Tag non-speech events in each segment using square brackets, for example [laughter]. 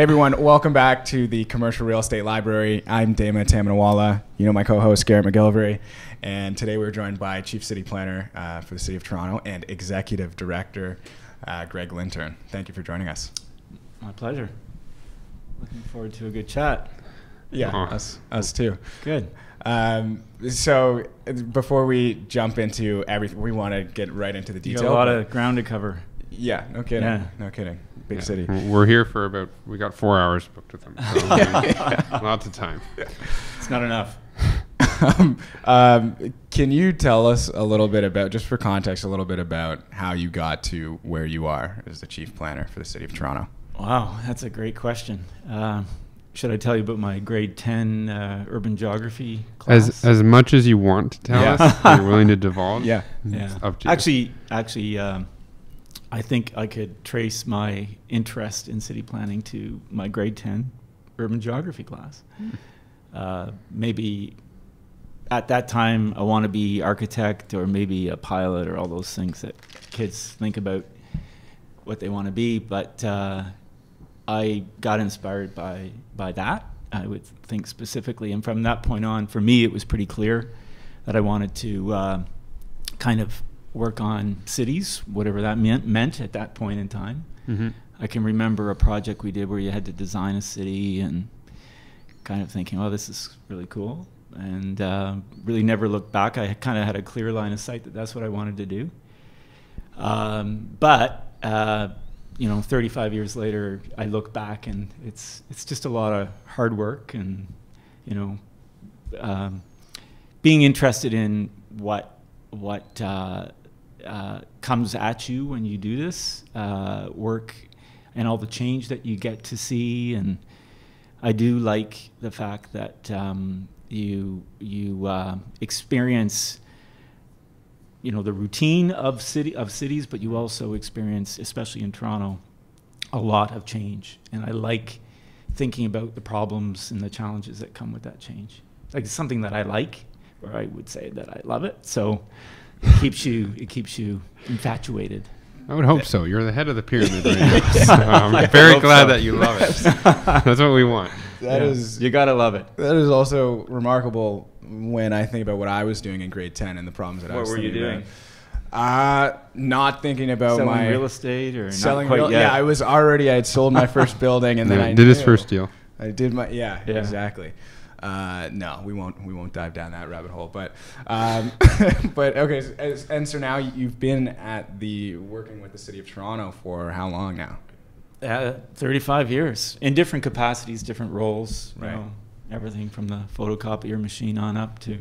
Hey everyone, welcome back to the Commercial Real Estate Library. I'm Dama Tamanawala. You know my co-host Garrett McGillivray, and today we're joined by Chief City Planner uh, for the City of Toronto and Executive Director uh, Gregg Lintern. Thank you for joining us. My pleasure. Looking forward to a good chat. Yeah, Uh-huh. us, us too. Good. Um, so uh, before we jump into everything, we want to get right into the You detail. got a lot of ground to cover. yeah, no kidding, Yeah. no kidding. Big Yeah. city. We're here for about, we got four hours booked with them. So I [laughs] Lots of time. It's not enough. [laughs] um, um, can you tell us a little bit about, just for context, a little bit about how you got to where you are as the chief planner for the city of Toronto? Wow, that's a great question. Uh, should I tell you about my grade 10 uh, urban geography class? As as much as you want to tell Yeah. us, you're willing to divulge. [laughs] Yeah. yeah. Up to you. Actually, actually, um, I think I could trace my interest in city planning to my grade 10 urban geography class. Uh, maybe at that time, I want to be architect or maybe a pilot or all those things that kids think about what they want to be. But uh, I got inspired by by that. I would think specifically, and from that point on, for me, it was pretty clear that I wanted to uh, kind of work on cities, whatever that meant meant at that point in time. Mhm. I can remember a project we did where you had to design a city and kind of thinking, oh, this is really cool. And uh, really never looked back. I kind of had a clear line of sight that that's what I wanted to do. Um, but, uh, you know, 35 years later, I look back and it's, it's just a lot of hard work and, you know, um, being interested in what, what uh, uh, comes at you when you do this uh, work and all the change that you get to see and I do like the fact that um, you you uh, experience you know the routine of city of cities, but you also experience, especially in Toronto, a lot of change. And I like thinking about the problems and the challenges that come with that change. Like it's something that I like, or I would say that I love it. So it keeps you it keeps you infatuated. I would hope so. You're the head of the pyramid right now. [laughs] So I'm very glad so. that you love it. [laughs] That's what we want. That Yeah. is you gotta love it. that is also remarkable when I think about what I was doing in grade ten and the problems that I What was were you thinking doing? about. Uh, not thinking about Selling my real estate or selling not quite real. yet? Yeah, I was already. I had sold my first [laughs] building, and then Yeah, I did his first deal. I did my yeah, Yeah. exactly. Uh, no, we won't we won't dive down that rabbit hole. But um, [laughs] but okay, so, and so now you've been at the working with the city of Toronto for how long now? Uh, 35 years in different capacities, different roles. You Right. know, everything from the photocopier machine on up to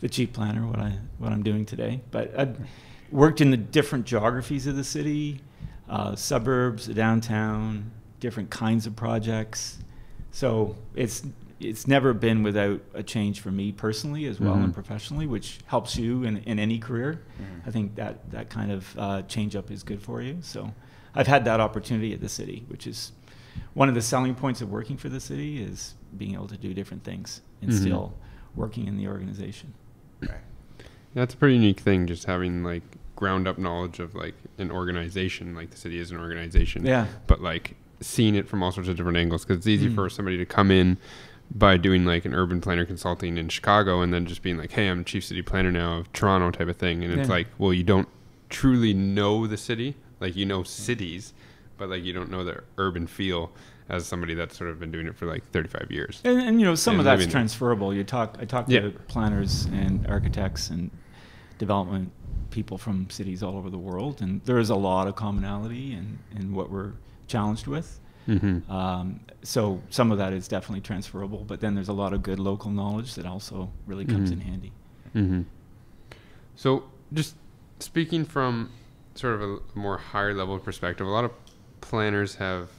the chief planner, what I what I'm doing today. But I've worked in the different geographies of the city, uh, suburbs, downtown, different kinds of projects. So it's it's never been without a change for me personally as well and Mhm. professionally, which helps you in, in any career. Mhm. I think that that kind of uh, change up is good for you. So I've had that opportunity at the city, which is one of the selling points of working for the city is being able to do different things and Mhm. still working in the organization. Right. That's a pretty unique thing, just having like ground up knowledge of like an organization, like the city is an organization. Yeah. But like seeing it from all sorts of different angles, because it's easy Mm. for somebody to come in by doing like an urban planner consulting in Chicago and then just being like, hey, I'm chief city planner now of Toronto type of thing. And it's Yeah. like, well, you don't truly know the city. Like you know cities, but like you don't know the urban feel as somebody that's sort of been doing it for like 35 years. And, and you know, some And of that's living there. transferable. You talk, I talk to Yeah. planners and architects and development people from cities all over the world, and there is a lot of commonality in, in what we're challenged with. Mm-hmm. Um, so some of that is definitely transferable, but then there's a lot of good local knowledge that also really comes Mhm. in handy. Mm-hmm. So, just speaking from sort of a more higher level perspective, a lot of planners have,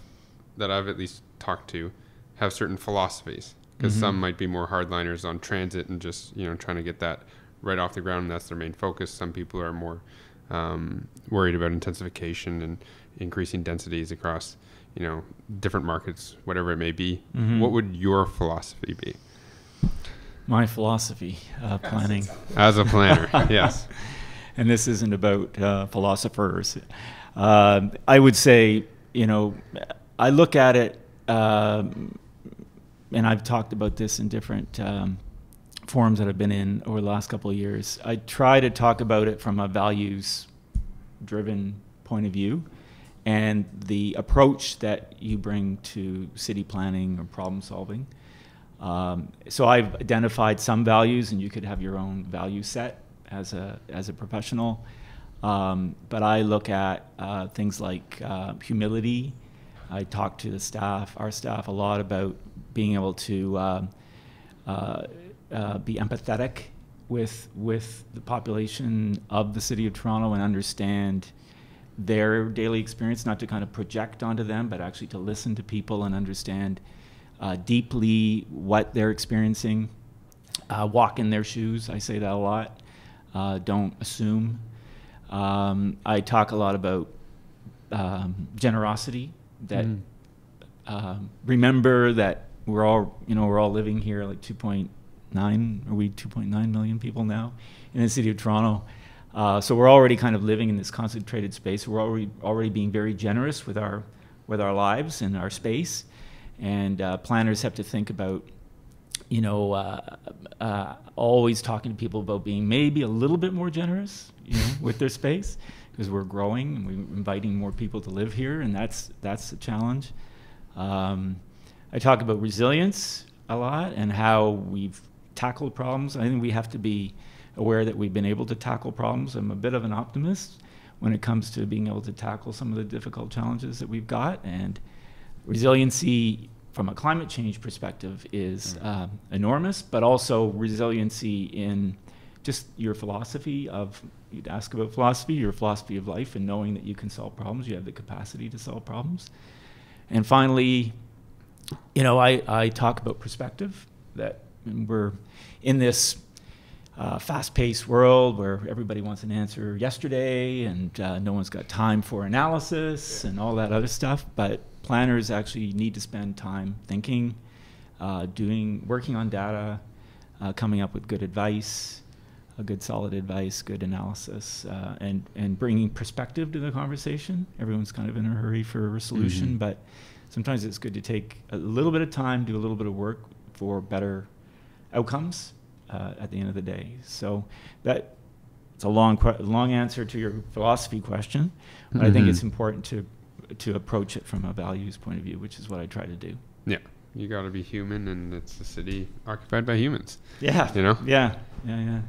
that I've at least talked to, have certain philosophies. Because Mhm. some might be more hardliners on transit and just you know trying to get that right off the ground. And that's their main focus. Some people are more um, worried about intensification and increasing densities across you know different markets, whatever it may be. Mhm. What would your philosophy be My philosophy, uh, planning. as a planner? [laughs] yes. and this isn't about uh, philosophers. Um I would say, you know, I look at it um, and I've talked about this in different um, forums that I've been in over the last couple of years. I try to talk about it from a values driven point of view and the approach that you bring to city planning or problem solving. Um, so I've identified some values, and you could have your own value set as a as a professional. Um, but I look at uh, things like uh, humility. I talk to the staff, our staff, a lot about being able to uh, uh, uh be empathetic with with the population of the city of Toronto and understand their daily experience, not to kind of project onto them, but actually to listen to people and understand uh, deeply what they're experiencing. Uh, walk in their shoes. I say that a lot. Uh, don't assume. Um, I talk a lot about um, generosity. That mm. remember that we're all you know we're all living here like 2.9 are we 2.9 million people now in the city of Toronto. Uh, so we're already kind of living in this concentrated space. We're already already being very generous with our with our lives and our space, and uh, planners have to think about, you know, uh, uh always talking to people about being maybe a little bit more generous, you know, with their space because we're growing and we're inviting more people to live here, and that's that's a challenge. Um, I talk about resilience a lot and how we've tackled problems. I think we have to be aware that we've been able to tackle problems. I'm a bit of an optimist when it comes to being able to tackle some of the difficult challenges that we've got. And resiliency from a climate change perspective is uh, enormous, but also resiliency in just your philosophy of you'd ask about philosophy, your philosophy of life, and knowing that you can solve problems, you have the capacity to solve problems. And finally, you know, I, I talk about perspective that we're in this uh, fast-paced world where everybody wants an answer yesterday and uh, no one's got time for analysis and all that other stuff. But planners actually need to spend time thinking, uh, doing, working on data, uh, coming up with good advice, a good solid advice, good analysis, uh, and and bringing perspective to the conversation. Everyone's kind of in a hurry for a solution, mm-hmm. but sometimes it's good to take a little bit of time, do a little bit of work for better outcomes uh, at the end of the day. So that it's a long long answer to your philosophy question, but mm-hmm. I think mm-hmm. it's important to to approach it from a values point of view, which is what I try to do. Yeah, you got to be human, and it's a city occupied by humans. Yeah, you know. Yeah, yeah, yeah.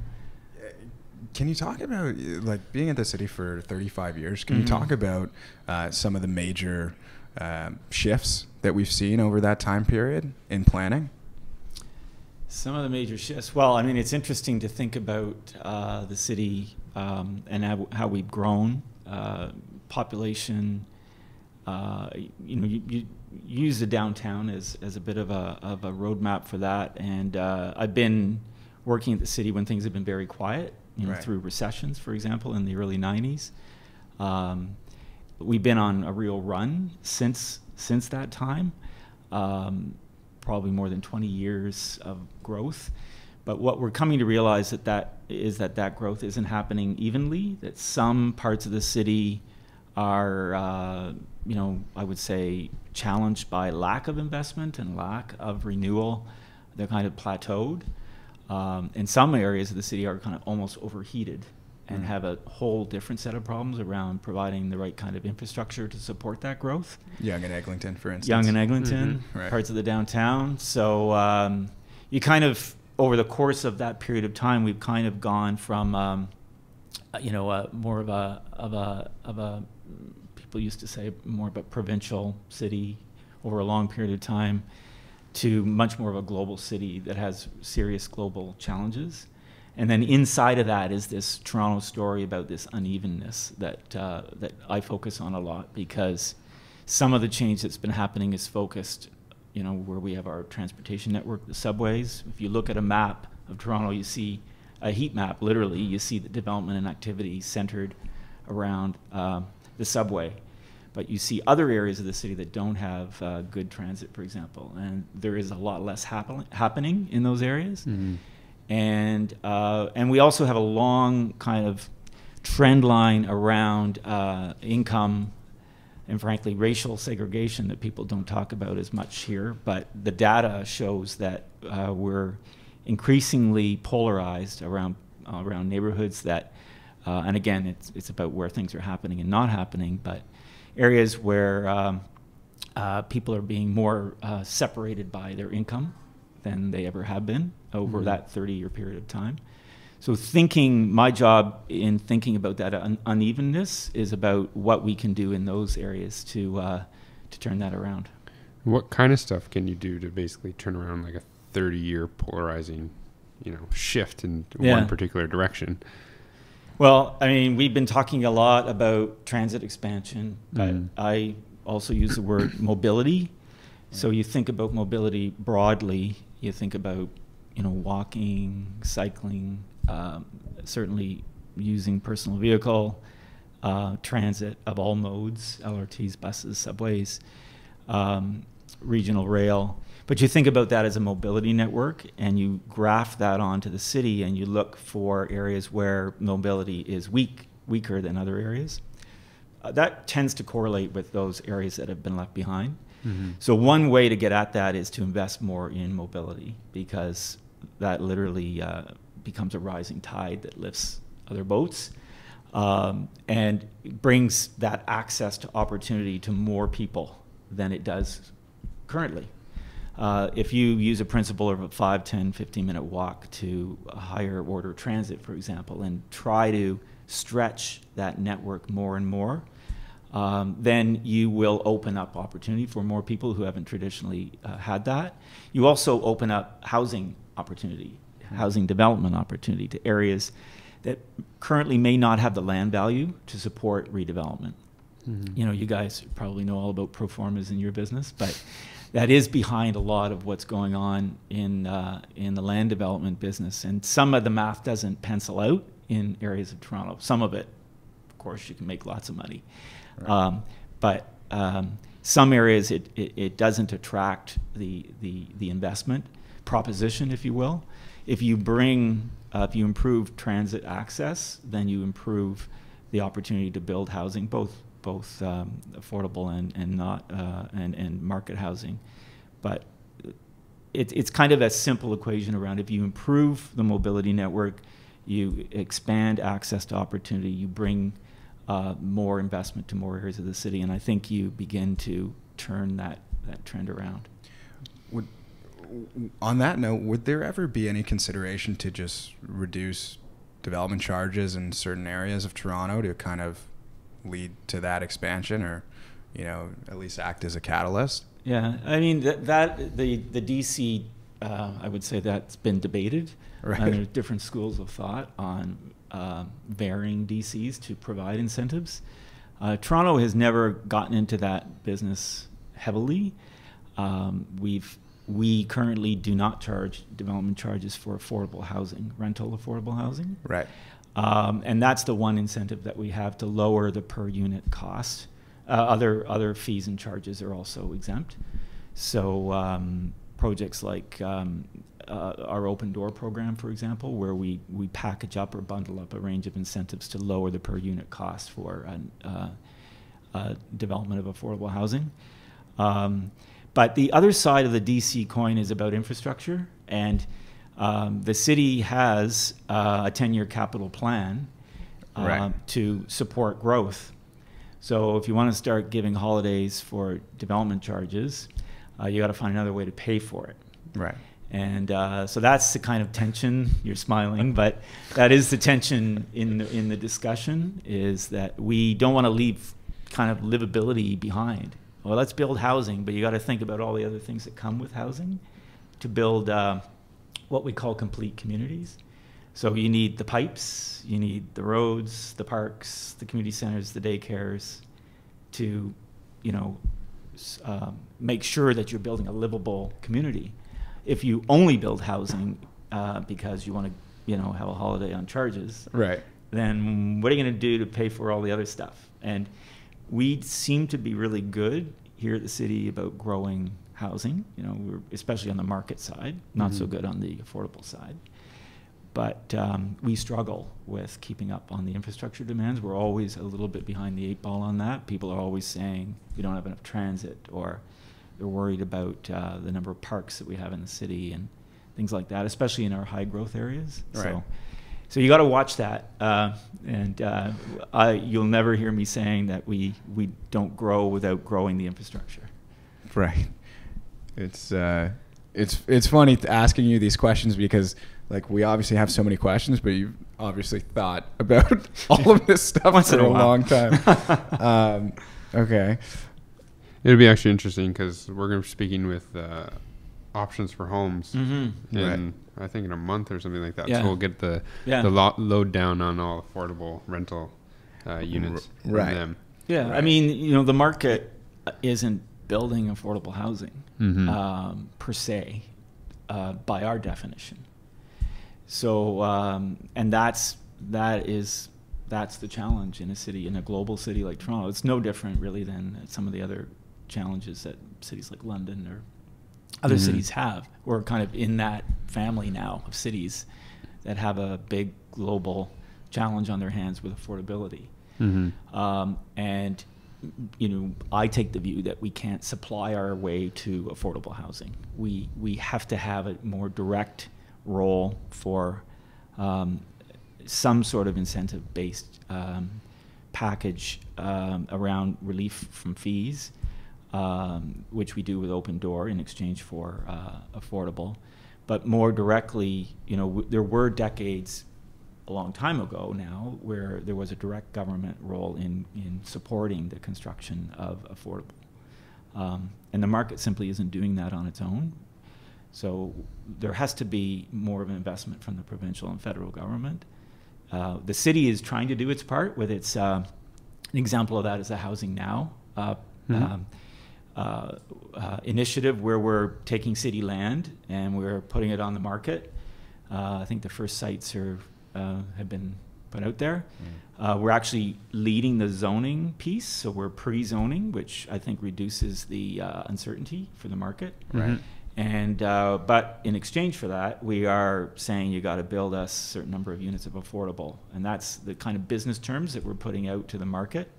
Can you talk about like being at the city for 35 years? Can mm-hmm. you talk about uh, some of the major uh, shifts that we've seen over that time period in planning? Some of the major shifts. Well, I mean, it's interesting to think about uh, the city um, and how, how, we've grown, uh, population. Uh, you know, you, you, use the downtown as, as a bit of a, of a roadmap for that. And uh, I've been working at the city when things have been very quiet, you know, right. through recessions, for example, in the early 90s. Um, we've been on a real run since since that time. Um, probably more than 20 years of growth. But what we're coming to realize that that is that that growth isn't happening evenly. That some parts of the city are, uh, you know, I would say challenged by lack of investment and lack of renewal. They're kind of plateaued. Um, and some areas of the city are kind of almost overheated and mm. have a whole different set of problems around providing the right kind of infrastructure to support that growth. Yonge and Eglinton, for instance. Yonge and Eglinton, mm-hmm. right. parts of the downtown. So um, you kind of, over the course of that period of time, we've kind of gone from, um, uh, you know, a, more of a, of a, of a, people used to say more of a provincial city over a long period of time to much more of a global city that has serious global challenges. And then inside of that is this Toronto story about this unevenness that uh, that I focus on a lot because some of the change that's been happening is focused, you know, where we have our transportation network, the subways. If you look at a map of Toronto, you see a heat map. Literally, you see the development and activity centered around uh, the subway. But you see other areas of the city that don't have uh, good transit, for example, and there is a lot less happen- happening in those areas. Mm-hmm and uh, and we also have a long kind of trend line around uh, income and frankly, racial segregation that people don't talk about as much here. But the data shows that uh, we're increasingly polarized around around neighborhoods that, uh, and again, it's it's about where things are happening and not happening, but areas where um, uh, people are being more uh, separated by their income than they ever have been over Mhm. that 30 year period of time. So thinking, my job in thinking about that un- unevenness is about what we can do in those areas to uh, to turn that around. What kind of stuff can you do to basically turn around like a 30 year polarizing, you know, shift in Yeah. one particular direction? Well, I mean, we've been talking a lot about transit expansion, but Mm. I also use the word mobility. So you think about mobility broadly. You think about, you know, walking, cycling, um, certainly using personal vehicle, uh, transit of all modes, LRTs, buses, subways, um, regional rail. But you think about that as a mobility network and you graph that onto the city and you look for areas where mobility is weak, weaker than other areas. Uh, that tends to correlate with those areas that have been left behind. Mm-hmm. So one way to get at that is to invest more in mobility because that literally uh, becomes a rising tide that lifts other boats um, and brings that access to opportunity to more people than it does currently. Uh, if you use a principle of a 5, 10, 15 minute walk to a higher order transit, for example, and try to stretch that network more and more, um, then you will open up opportunity for more people who haven't traditionally uh, had that. You also open up housing opportunity, housing development opportunity to areas that currently may not have the land value to support redevelopment. Mm-hmm. You know, you guys probably know all about pro formas in your business, but that is behind a lot of what's going on in uh, in the land development business. And some of the math doesn't pencil out in areas of Toronto. Some of it, of course, you can make lots of money, Right. um, but um, some areas it, it, it doesn't attract the, the the investment proposition, if you will. If you bring uh, if you improve transit access, then you improve the opportunity to build housing, both both um, affordable and and not uh, and and market housing. But it, it's kind of a simple equation around if you improve the mobility network, you expand access to opportunity, you bring uh, more investment to more areas of the city, and I think you begin to turn that that trend around. Would, on that note, would there ever be any consideration to just reduce development charges in certain areas of Toronto to kind of lead to that expansion, or you know, at least act as a catalyst? Yeah, I mean that, that the the DC, uh, I would say that's been debated. Right. And there's different schools of thought on uh, varying DCs to provide incentives. Uh, Toronto has never gotten into that business heavily. Um, we've we currently do not charge development charges for affordable housing, rental affordable housing. Right. Um, and that's the one incentive that we have to lower the per unit cost. Uh, other other fees and charges are also exempt. So um, projects like um, uh, our open door program, for example, where we, we package up or bundle up a range of incentives to lower the per unit cost for uh, uh, development of affordable housing. Um, but the other side of the DC coin is about infrastructure, and um, the city has uh, a 10 year capital plan uh, Right. to support growth. So if you want to start giving holidays for development charges, uh, you got to find another way to pay for it. Right. And uh, so that's the kind of tension. You're smiling, but that is the tension in the, in the discussion. Is that we don't want to leave kind of livability behind. Well, let's build housing, but you got to think about all the other things that come with housing to build uh, what we call complete communities. So you need the pipes, you need the roads, the parks, the community centers, the daycares, to, you know, um, make sure that you're building a livable community. If you only build housing uh, because you want to, you know, have a holiday on charges, Right. then what are you going to do to pay for all the other stuff? And we seem to be really good here at the city about growing housing. You know, we're especially on the market side, not so Mhm. good on the affordable side. but um, we struggle with keeping up on the infrastructure demands. We're always a little bit behind the eight ball on that. People are always saying we don't have enough transit, or they're worried about uh, the number of parks that we have in the city and things like that, especially in our high growth areas. Right. So, so you got to watch that, uh, and uh, I, you'll never hear me saying that we we don't grow without growing the infrastructure. Right. It's uh, it's it's funny asking you these questions because like we obviously have so many questions, but you've obviously thought [laughs] about all of this stuff for in a a, long time. [laughs] um, okay. It'll be actually interesting because we're going to be speaking with uh, options for homes Mm-hmm. in I think in a month or something like that. Yeah. So we'll get the Yeah. the lo- load down on all affordable rental uh, units. R- right. And them. Yeah, I mean, you know, the market isn't building affordable housing Mhm. um, per se, uh, by our definition. So, um, and that's that is that's the challenge in a city in a global city like Toronto. It's no different really than some of the other challenges that cities like London or other Mhm. cities have. We're kind of in that family now of cities that have a big global challenge on their hands with affordability. Mhm. Um, and you know, I take the view that we can't supply our way to affordable housing. We we have to have a more direct role for um, some sort of incentive-based um, package um, around relief from fees, um, which we do with Open Door in exchange for uh, affordable. But more directly, you know, w- there were decades a long time ago now where there was a direct government role in, in supporting the construction of affordable. Um, and the market simply isn't doing that on its own. So there has to be more of an investment from the provincial and federal government. Uh, the city is trying to do its part with its, uh, an example of that is the Housing Now uh, Mhm. um, uh, uh, initiative where we're taking city land and we're putting it on the market. Uh, I think the first sites are, uh, have been put out there. Uh, we're actually leading the zoning piece, so we're pre-zoning, which I think reduces the uh, uncertainty for the market. Right. And uh, but in exchange for that, we are saying you got to build us a certain number of units of affordable, and that's the kind of business terms that we're putting out to the market,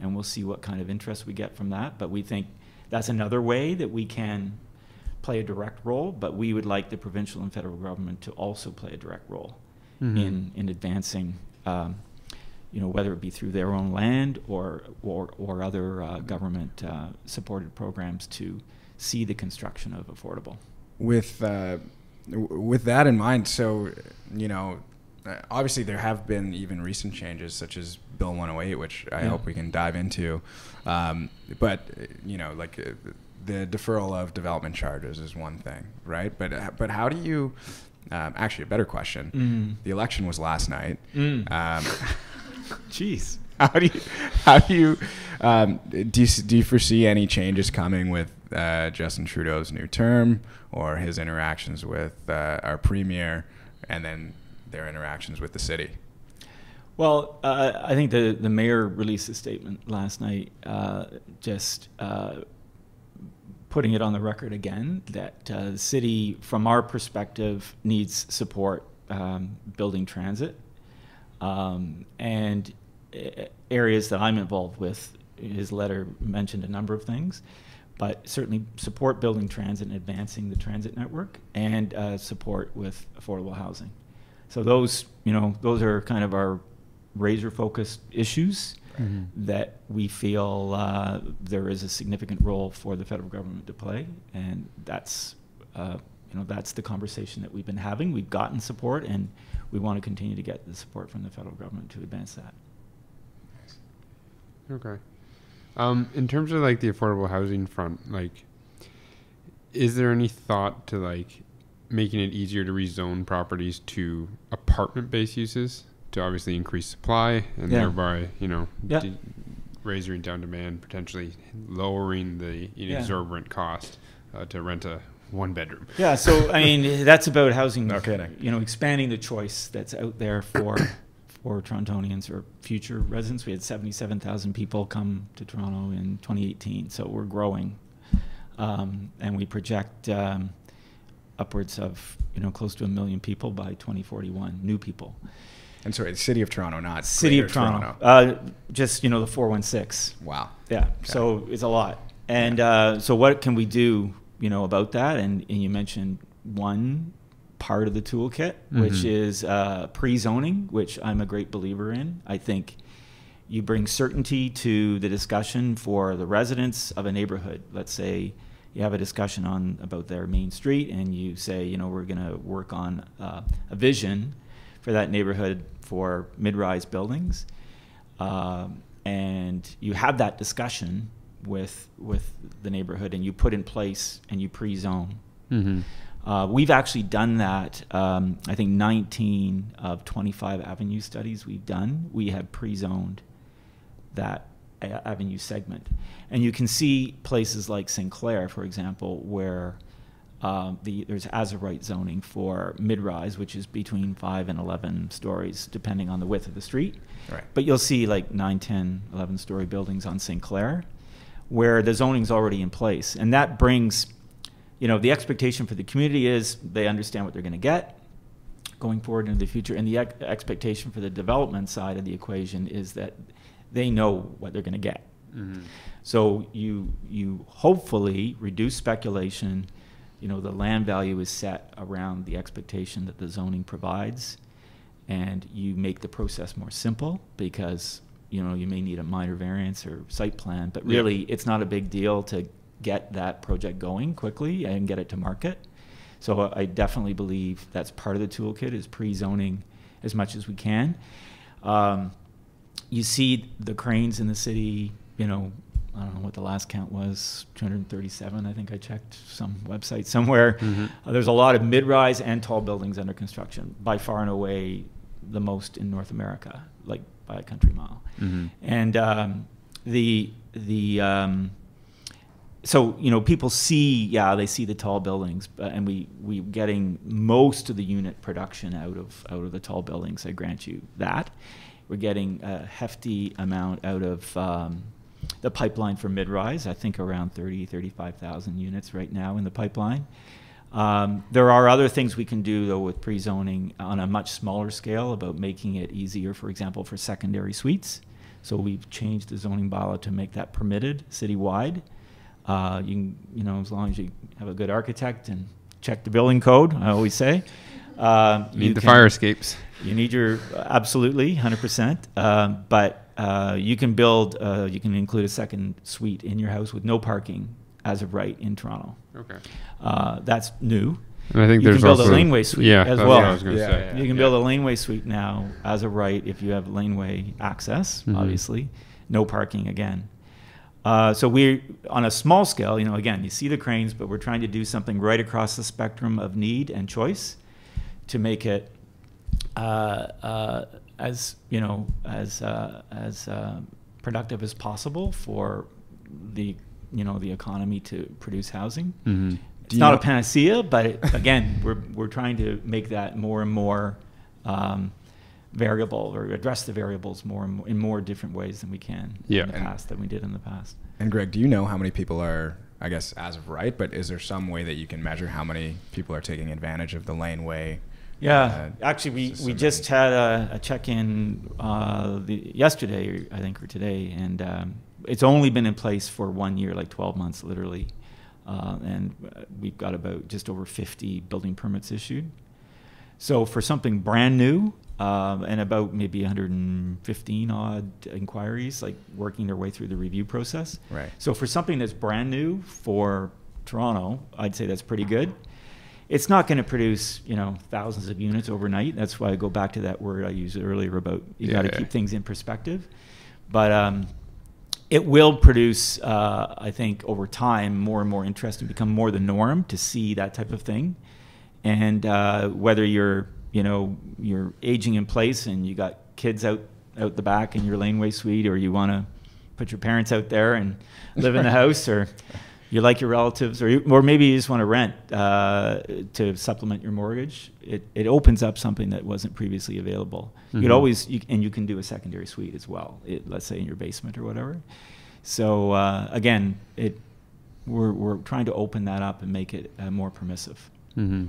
and we'll see what kind of interest we get from that. But we think that's another way that we can play a direct role, but we would like the provincial and federal government to also play a direct role Mhm. in in advancing. Um, you know, whether it be through their own land or or, or other uh, government uh, supported programs to see the construction of affordable. with uh, with that in mind, so you know, obviously there have been even recent changes, such as Bill 108, which I Yeah. hope we can dive into. Um, but uh, you know, like uh, the deferral of development charges is one thing, right? But uh, but how do you? Um, actually, a better question. Mm. The election was last night. Mm. Um, [laughs] Jeez. how do you how do you um, do you, do you foresee any changes coming with uh, Justin Trudeau's new term or his interactions with uh, our premier and then their interactions with the city? Well, uh, I think the, the mayor released a statement last night, uh, just uh, putting it on the record again that uh, the city, from our perspective, needs support um, building transit. Um, and uh, areas that I'm involved with, his letter mentioned a number of things, but certainly support building transit and advancing the transit network and uh, support with affordable housing. So those, you know, those are kind of our razor-focused issues that we feel uh, there is a significant role for the federal government to play, and that's, uh, you know, that's the conversation that we've been having. We've gotten support, and we want to continue to get the support from the federal government to advance that. Okay. Um, in terms of like the affordable housing front, like, is there any thought to like making it easier to rezone properties to apartment-based uses to obviously increase supply and Yeah. thereby, you know, Yeah. de- raising down demand, potentially lowering the Yeah. exorbitant cost uh, to rent a one bedroom. Yeah, so I mean, that's about housing. No kidding. You know, expanding the choice that's out there for [coughs] for Torontonians or future residents. We had seventy-seven thousand people come to Toronto in 2018, so we're growing, um, and we project um, upwards of you know close to a million people by 2041, new people. I'm sorry, the city of Toronto, not City of Greater Toronto, Uh, just you know the 416. Wow. Yeah, so it's a lot. And uh, so, what can we do, you know, about that? And, and you mentioned one part of the toolkit, which Mhm. is uh, pre-zoning, which I'm a great believer in. I think you bring certainty to the discussion for the residents of a neighborhood. Let's say you have a discussion on about their main street, and you say, you know, we're going to work on uh, a vision for that neighborhood for mid-rise buildings um, and you have that discussion with with the neighborhood, and you put in place and you pre-zone. Mm-hmm. Uh, we've actually done that. Um, I think 19 of 25 avenue studies we've done, we have pre-zoned that avenue segment, and you can see places like St. Clair, for example, where um, the, there's right zoning for mid-rise, which is between five and 11 stories, depending on the width of the street. Right. But you'll see like 9, 10, 11 story buildings on St. Clair where the zoning's already in place. And that brings, you know, the expectation for the community is they understand what they're going to get going forward into the future. And the ex- expectation for the development side of the equation is that they know what they're going to get. Mm-hmm. So you you hopefully reduce speculation. You know, the land value is set around the expectation that the zoning provides, and you make the process more simple because you know you may need a minor variance or site plan, but Yeah. really it's not a big deal to get that project going quickly and get it to market. So I definitely believe that's part of the toolkit is pre-zoning as much as we can. Um, you see the cranes in the city, you know, I don't know what the last count was, 237, I think I checked some website somewhere. Mhm. Uh, there's a lot of mid-rise and tall buildings under construction, by far and away the most in North America, like by a country mile. Mhm. And um, the the um, so you know people see yeah they see the tall buildings but, and we we getting most of the unit production out of out of the tall buildings I grant you that we're getting a hefty amount out of um, the pipeline for mid-rise I think around 30 35,000 units right now in the pipeline um, there are other things we can do though with pre-zoning on a much smaller scale about making it easier for example for secondary suites so we've changed the zoning bylaw to make that permitted citywide uh, you can, you know, as long as you have a good architect and check the building code, I always say. Uh, Need the can- fire escapes. You need your absolutely 100%. Um, but uh, you can build, uh, you can include a second suite in your house with no parking as of right in Toronto. Okay. Uh, that's new. And I think You there's can build a also laneway suite yeah, as well. What I was going to Yeah, say. yeah, You can build a laneway suite now as a right if you have laneway access, Mhm. obviously. No parking again. Uh, so we're on a small scale, you know, again, you see the cranes, but we're trying to do something right across the spectrum of need and choice to make it uh, uh, as, you know, as, uh, as uh, productive as possible for the, you know, the economy to produce housing. Mm-hmm. It's not know- a panacea, but it, again, we're we're trying to make that more and more um, variable or address the variables more and more, in more different ways than we can Yeah. in the And- past than we did in the past. And Gregg, do you know how many people are, I guess, as of right, but is there some way that you can measure how many people are taking advantage of the laneway? Yeah, uh, actually, we, we just had a, a check-in uh, the, yesterday, I think, or today, and um, it's only been in place for one year, like 12 months, literally. Uh, and uh, we've got about just over 50 building permits issued. So for something brand new, um, and about maybe 115 odd inquiries, like working their way through the review process. Right. So for something that's brand new for Toronto, I'd say that's pretty good. It's not going to produce, you know, thousands of units overnight. That's why I go back to that word I used earlier about you got to Yeah. keep things in perspective. But um, it will produce, uh, I think, over time, more and more interest and become more the norm to see that type of thing. And uh, whether you're, you know, you're aging in place and you got kids out out the back in your laneway suite, or you want to put your parents out there and live in the [laughs] house, or you like your relatives, or you, or maybe you just want to rent uh, to supplement your mortgage. It it opens up something that wasn't previously available. You could always you, and you can do a secondary suite as well. It, let's say in your basement or whatever. So uh, again, it we're we're trying to open that up and make it uh, more permissive. Mm-hmm.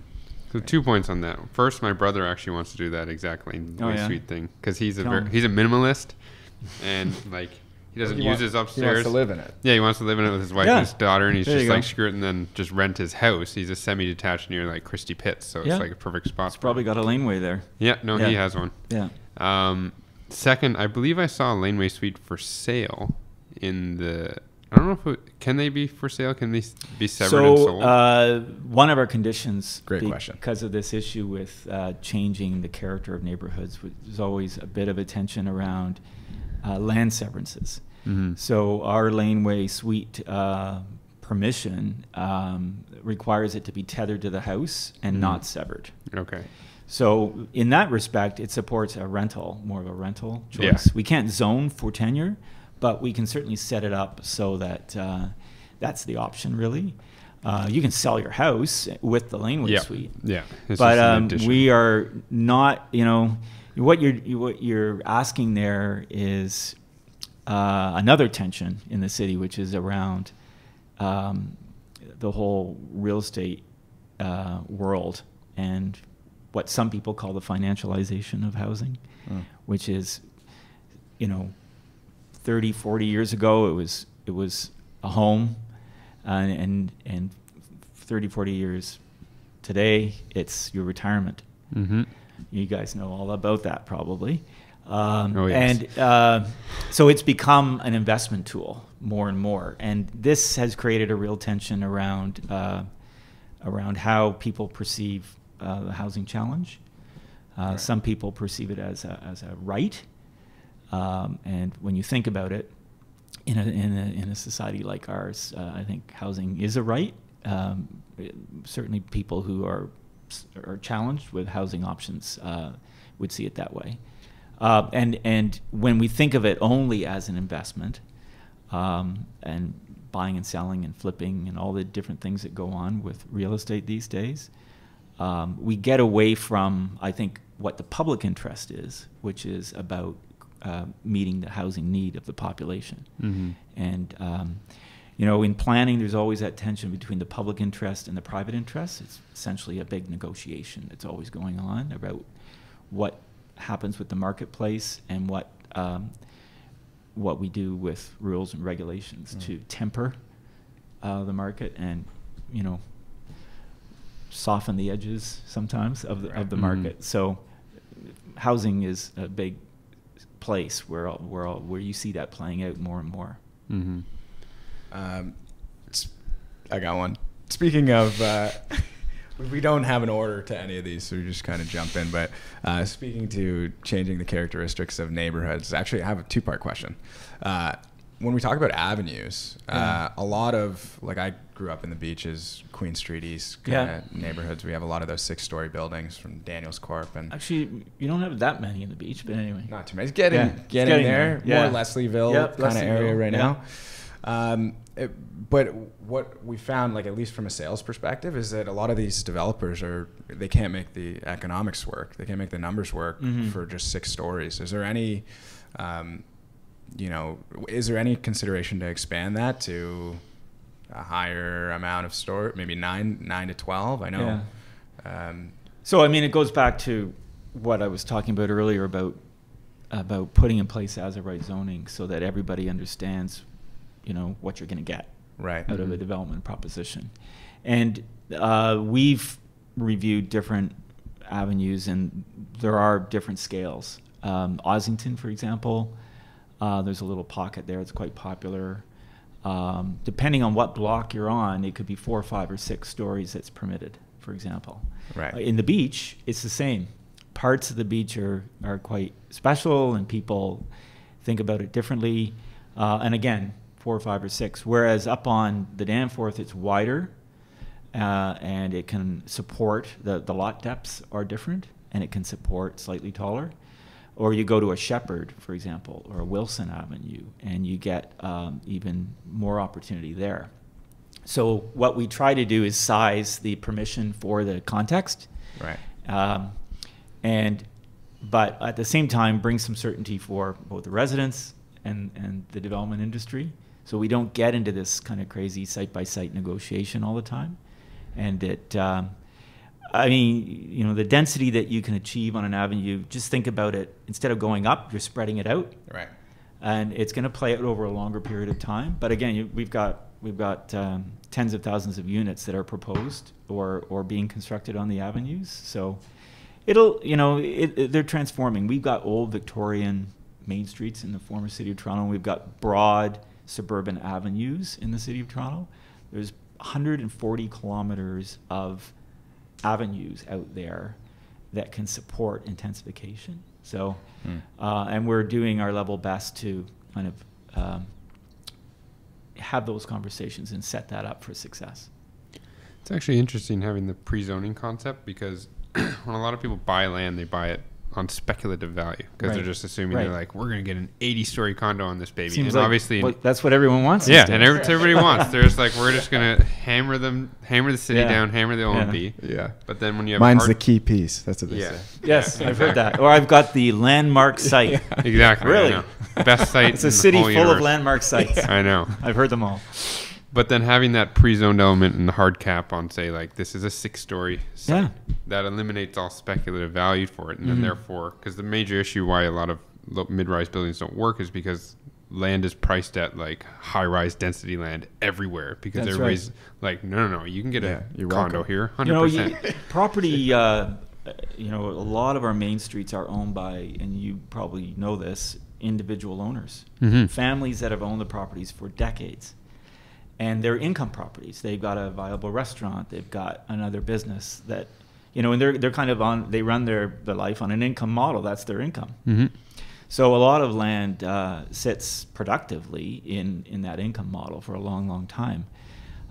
So two points on that. First, my brother actually wants to do that exactly, the Oh, yeah? suite thing because he's a Tell ver- him. he's a minimalist, and like he doesn't He use wants- his He wants upstairs. to live in it. Yeah, he wants to live in it with his wife Yeah. and his daughter, and he's There just like go. screw it and then just rent his house. He's a semi-detached near like Christie Pitts, so Yeah. it's like a perfect spot. It's probably him. got a laneway there. Yeah, no, he has one. Yeah. Um, second, I believe I saw a laneway suite for sale in the. I don't know if it, can they be for sale. Can they be severed and so sold? uh, one of our conditions, Great question. because of this issue with uh, changing the character of neighborhoods, was- there's always a bit of attention around uh, land severances. Mhm. So our laneway suite uh, permission um, requires it to be tethered to the house and Mhm. not severed. Okay. So in that respect, it supports a rental, more of a rental Yeah. choice. We can't zone for tenure, but we can certainly set it up so that uh, that's the option. Really, uh, you can sell your house with the laneway Yeah. suite, Yeah. It's but um, we are not. You know, what you're what you're asking there is uh, another tension in the city, which is around um, the whole real estate uh, world and what some people call the financialization of housing, Mm. which is, you know, 30, 40 years ago, it was it was a home, uh, and and 30, 40 years today, it's your retirement. Mhm. You guys know all about that probably. Um, Oh, yes. And uh, so it's become an investment tool more and more. And this has created a real tension around, uh, around how people perceive uh, the housing challenge. Uh, Right. Some people perceive it as a, as a right. Um, and when you think about it, in a, in a, in a society like ours, uh, I think housing is a right. Um, it- certainly, people who are are challenged with housing options uh, would see it that way. Uh, and and when we think of it only as an investment, um, and buying and selling and flipping and all the different things that go on with real estate these days, um, we get away from I think what the public interest is, which is about uh, meeting the housing need of the population. Mhm. And um, you know, in planning, there's always that tension between the public interest and the private interest. It's essentially a big negotiation that's always going on about what happens with the marketplace and what um, what we do with rules and regulations Mm. to temper uh, the market and you know soften the edges sometimes of the, Right. of the Mhm. market. So housing is a big place where all- where all, where you see that playing out more and more. Mhm. Um, s- I got one. Speaking of, uh, we don't have an order to any of these, so we just kind of jump in. But uh, speaking to changing the characteristics of neighborhoods, actually, I have a two part question. Uh, when we talk about avenues, uh, a lot of, like, I grew up in the beaches, Queen Street East kind Yeah. of neighborhoods. We have a lot of those six story buildings from Daniels Corp. and Actually, you don't have that many in the beach, but anyway. not too many. It's getting, Yeah, it's getting, getting there. there, yeah. More Leslieville Yep, kind of area right yeah. now. Um, it- but what we found, like at least from a sales perspective, is that a lot of these developers are they can't make the economics work. They can't make the numbers work Mhm. for just six stories. Is there any, um, you know, is there any consideration to expand that to a higher amount of store, maybe nine, nine to twelve? I know. Um, So I mean, it goes back to what I was talking about earlier about about putting in place as a right zoning so that everybody understands, you know, what you're going to get right. out of a Mhm. development proposition. And uh, we've reviewed different avenues, and there are different scales. Um, Ossington, for example, uh, there's a little pocket there that's quite popular. Um, depending on what block you're on, it could be four, five, or six stories that's permitted, for example. Right. Uh, In the beach, it's the same. Parts of the beach are, are quite special, and people think about it differently. Uh, and again, four, five, or six. Whereas up on the Danforth, it's wider, uh, and it can support the the lot depths are different, and it can support slightly taller. Or you go to a Sheppard, for example, or a Wilson Avenue, and you get um, even more opportunity there. So what we try to do is size the permission for the context, Right. um, and but at the same time bring some certainty for both the residents and and the development industry. So we don't get into this kind of crazy site by site negotiation all the time, and it. Um, I mean, you know, the density that you can achieve on an avenue, just think about it. Instead of going up, you're spreading it out. Right. And it's going to play out over a longer period of time. But again, you, we've got we've got um, tens of thousands of units that are proposed or or being constructed on the avenues. So it'll you know it, it, they're transforming. We've got old Victorian main streets in the former city of Toronto. We've got broad suburban avenues in the city of Toronto. There's 140 kilometers of avenues out there that can support intensification. So, Hmm. uh, and we're doing our level best to kind of um, have those conversations and set that up for success. It's actually interesting having the pre-zoning concept because [clears throat] when a lot of people buy land, they buy it on speculative value because they're just assuming they're like, we're going to get an 80-story condo on this baby, Seems and like obviously, what- that's what everyone wants. yeah, and days. every, everybody wants. They're just like, we're just going to hammer them, hammer the city Yeah. down, hammer the OMB. Yeah. But then when you have Mine's hard, the key piece. That's what they yeah, say. [laughs] Yes, Yeah, I've heard that. Or I've got the landmark [laughs] site. Exactly. Really? Best site. [laughs] It's a in the city whole full of landmark sites. I know. I've heard them all. But then having that pre-zoned element and the hard cap on, say, like this is a six-story site, Yeah. that eliminates all speculative value for it, and then Mhm. therefore, because the major issue why a lot of mid-rise buildings don't work is because land is priced at like high-rise density land everywhere because That's everybody's like, no, no, no, you can get Yeah, a you're condo welcome. here, You hundred know, you, percent. property. Uh, you know, a lot of our main streets are owned by, and you probably know this, individual owners, Mhm. families that have owned the properties for decades, and they're income properties. They've got a viable restaurant. They've got another business that, you know, and they're they're kind of on. They run their their life on an income model. That's their income. Mm-hmm. So a lot of land uh, sits productively in, in that income model for a long, long time.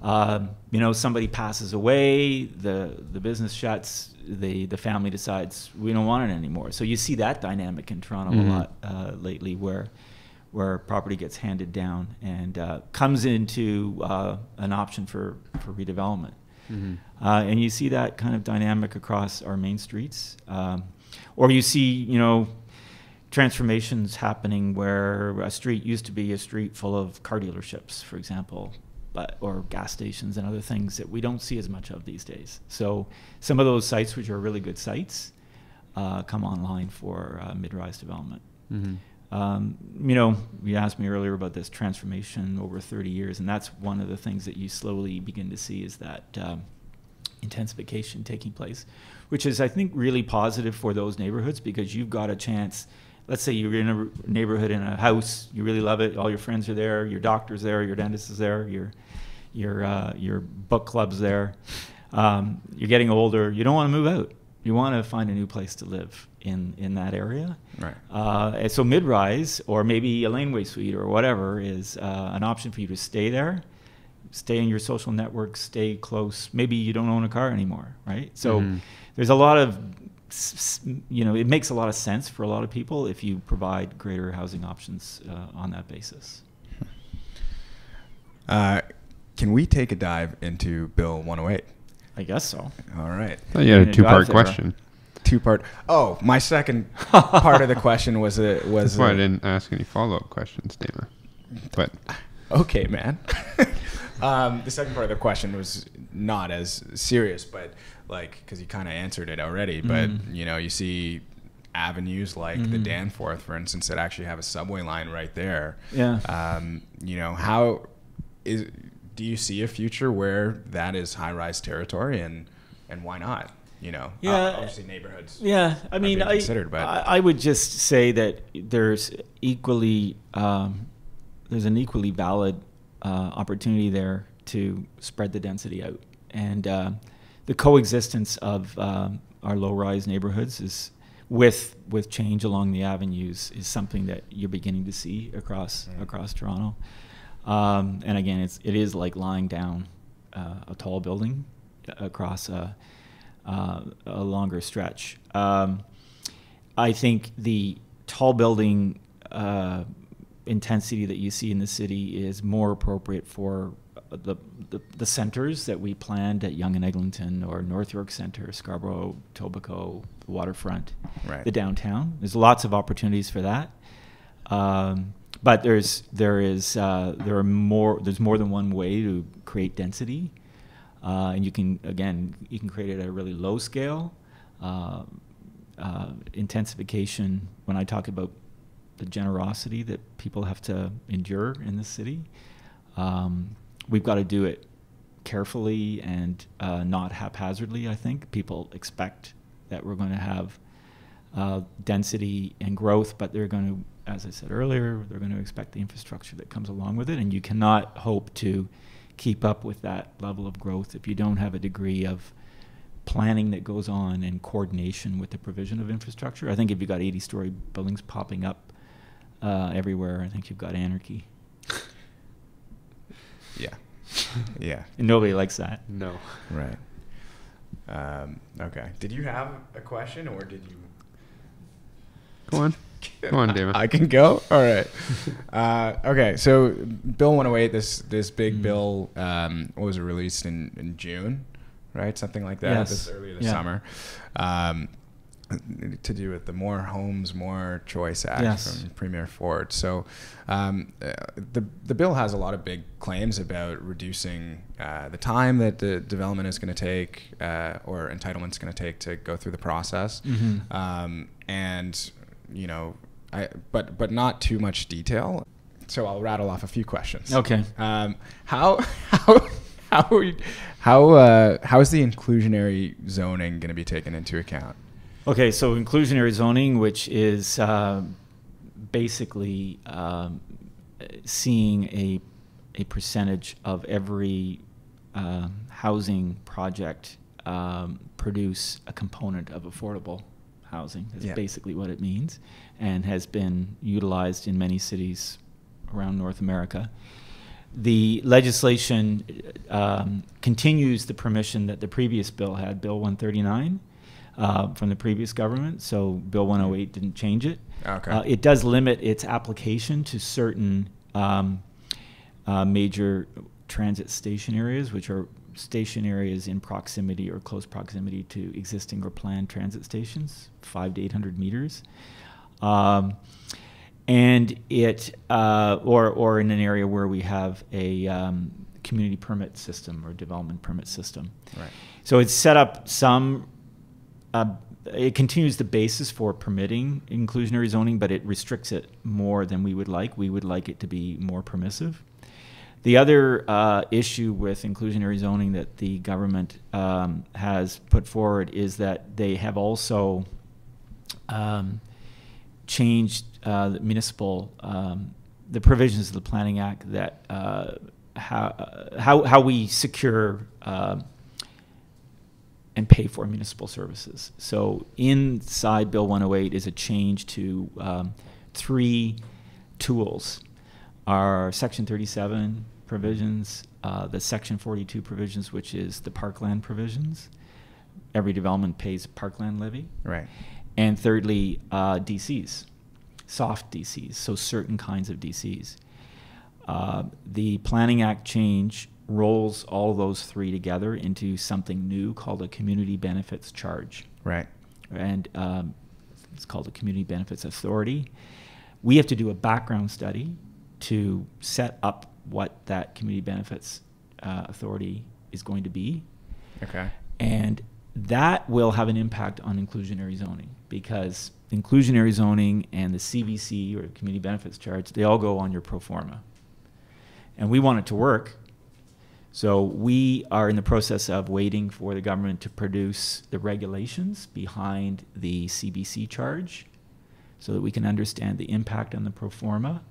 Um, you know, somebody passes away, the the business shuts, the the family decides we don't want it anymore. So you see that dynamic in Toronto Mhm. a lot uh, lately, where where property gets handed down and uh, comes into uh, an option for for redevelopment. Mm-hmm. Uh, and you see that kind of dynamic across our main streets. Um, or you see, you know, transformations happening where a street used to be a street full of car dealerships, for example, but, or gas stations and other things that we don't see as much of these days. So some of those sites, which are really good sites, uh, come online for uh, mid-rise development. Mm-hmm. Um, you know, you asked me earlier about this transformation over 30 years, and that's one of the things that you slowly begin to see is that um, intensification taking place, which is, I think, really positive for those neighborhoods because you've got a chance. Let's say you're in a neighborhood in a house, you really love it, all your friends are there, your doctor's there, your dentist is there, your your uh, your book club's there. Um, you're getting older, you don't want to move out. You want to find a new place to live in in that area. Right. Uh, and so mid-rise or maybe a laneway suite or whatever is uh, an option for you to stay there, stay in your social network, stay close. Maybe you don't own a car anymore, right? So Mhm. there's a lot of, you know, it makes a lot of sense for a lot of people if you provide greater housing options uh, on that basis. Uh, can we take a dive into Bill 108? I guess so. All right. I thought you had a two-part question. Two part. Oh, my second [laughs] part of the question was it was That's why I a- didn't ask any follow-up questions, Dana. But Okay, man. [laughs] um, the second part of the question was not as serious, but like because you kind of answered it already. But Mhm. you know, you see avenues like the Mhm. Danforth, for instance, that actually have a subway line right there. Yeah. Um, you know, how is do you see a future where that is high-rise territory, and and why not? You know, Yeah. Uh, obviously neighborhoods. Yeah, I mean, I, considered, but- I, I would just say that there's equally um, there's an equally valid uh, opportunity there to spread the density out, and uh, the coexistence of um, our low-rise neighborhoods is with with change along the avenues is something that you're beginning to see across Mm. across Toronto. Um, and again, it's it is like lying down uh, a tall building across a, uh, a longer stretch. Um, I think the tall building uh, intensity that you see in the city is more appropriate for the, the, the centers that we planned at Yonge and Eglinton or North York Center, Scarborough, Etobicoke, the waterfront, Right. the downtown. There's lots of opportunities for that. Um, but there's there is uh, there are more there's more than one way to create density. Uh, and you can, again, you can create it at a really low scale. Uh, uh, intensification, when I talk about the generosity that people have to endure in the city, um, we've got to do it carefully and uh, not haphazardly, I think. People expect that we're going to have uh, density and growth, but they're going to, as I said earlier, they're going to expect the infrastructure that comes along with it. And you cannot hope to keep up with that level of growth if you don't have a degree of planning that goes on and coordination with the provision of infrastructure. I think if you've got 80 story buildings popping up uh, everywhere, I think you've got anarchy. [laughs] Yeah. [laughs] yeah. And nobody likes that. No. Right. Um, okay. Did you have a question or did you? Go on. [laughs] Go on, David. I can go. All right. Uh, okay. So Bill 108, this this big Mhm. bill, um, what was it released in, in June, right? Something like that. Yes. This earlier this Yeah. summer. Um, to do with the More Homes, More Choice Act Yes. from Premier Ford. So um, uh, the the bill has a lot of big claims about reducing uh, the time that the development is going to take uh, or entitlement is going to take to go through the process, Mhm. um, and you know, I but but not too much detail. So I'll rattle off a few questions. Okay. Um, how [laughs] how how how uh, how is the inclusionary zoning going to be taken into account? Okay, so inclusionary zoning, which is uh, basically um, seeing a a percentage of every um housing project um, produce a component of affordable housing. Is Yeah. basically what it means, and has been utilized in many cities around North America. The legislation um, continues the permission that the previous bill had, Bill 139, uh, from the previous government. So Bill 108 didn't change it. Okay. Uh, it does limit its application to certain um, uh, major transit station areas, which are station areas in proximity or close proximity to existing or planned transit stations, five to 800 meters. Um, and it, uh, or, or in an area where we have a um, community permit system or development permit system. Right. So it's set up some, uh, it continues the basis for permitting inclusionary zoning, but it restricts it more than we would like. We would like it to be more permissive. The other uh, issue with inclusionary zoning that the government um, has put forward is that they have also um, changed uh, the municipal um, the provisions of the Planning Act that uh, how, uh, how how we secure uh, and pay for municipal services. So inside Bill 108 is a change to um, three tools: our Section 37 provisions, uh, the Section 42 provisions, which is the parkland provisions. Every development pays parkland levy Right. and thirdly, uh, DCs, soft DCs, so certain kinds of DCs. Uh, the Planning Act change rolls all those three together into something new called a community benefits charge, Right. and um, it's called a community benefits authority. We have to do a background study to set up what that community benefits uh, authority is going to be. Okay. And that will have an impact on inclusionary zoning because inclusionary zoning and the CBC or community benefits charge, they all go on your pro forma. And we want it to work. So we are in the process of waiting for the government to produce the regulations behind the CBC charge so that we can understand the impact on the pro forma,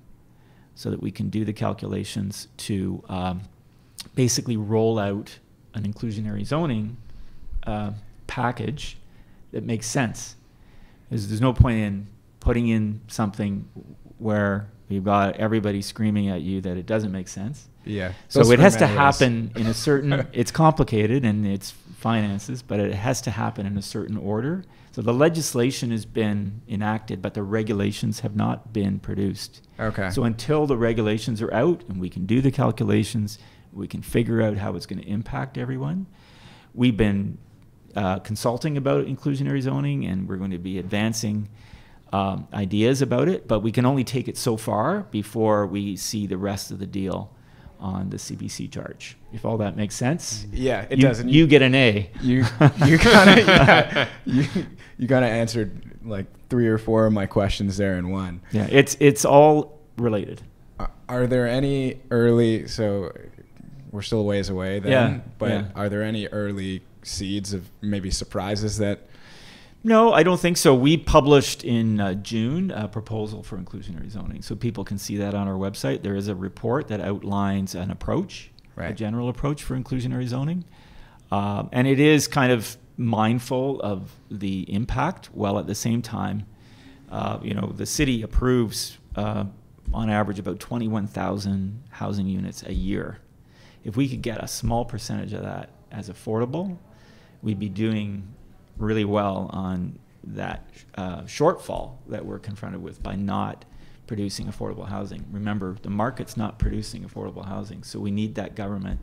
so that we can do the calculations to um, basically roll out an inclusionary zoning uh, package that makes sense. There's, there's no point in putting in something where you've got everybody screaming at you that it doesn't make sense. Yeah. So it has to happen in a certain. [laughs] it's complicated and it's finances, but it has to happen in a certain order. So the legislation has been enacted, but the regulations have not been produced. Okay. So until the regulations are out and we can do the calculations, we can figure out how it's going to impact everyone. We've been uh, consulting about inclusionary zoning, and we're going to be advancing um, ideas about it. But we can only take it so far before we see the rest of the deal on the CBC charge. If all that makes sense, Yeah, it you, doesn't. You get an A. you you [laughs] kind of yeah, you you kind of answered like three or four of my questions there in one. Yeah, it's it's all related. Are- Are there any early? So we're still a ways away then. Yeah, But yeah. are there any early seeds of maybe surprises that? No, I don't think so. We published in uh, June a proposal for inclusionary zoning, so people can see that on our website. There is a report that outlines an approach, a general approach for inclusionary zoning, um, and it is kind of mindful of the impact, while at the same time, uh, you know, the city approves uh, on average about twenty-one thousand housing units a year. If we could get a small percentage of that as affordable, we'd be doing really well on that uh, shortfall that we're confronted with by not producing affordable housing. Remember, the market's not producing affordable housing, so we need that government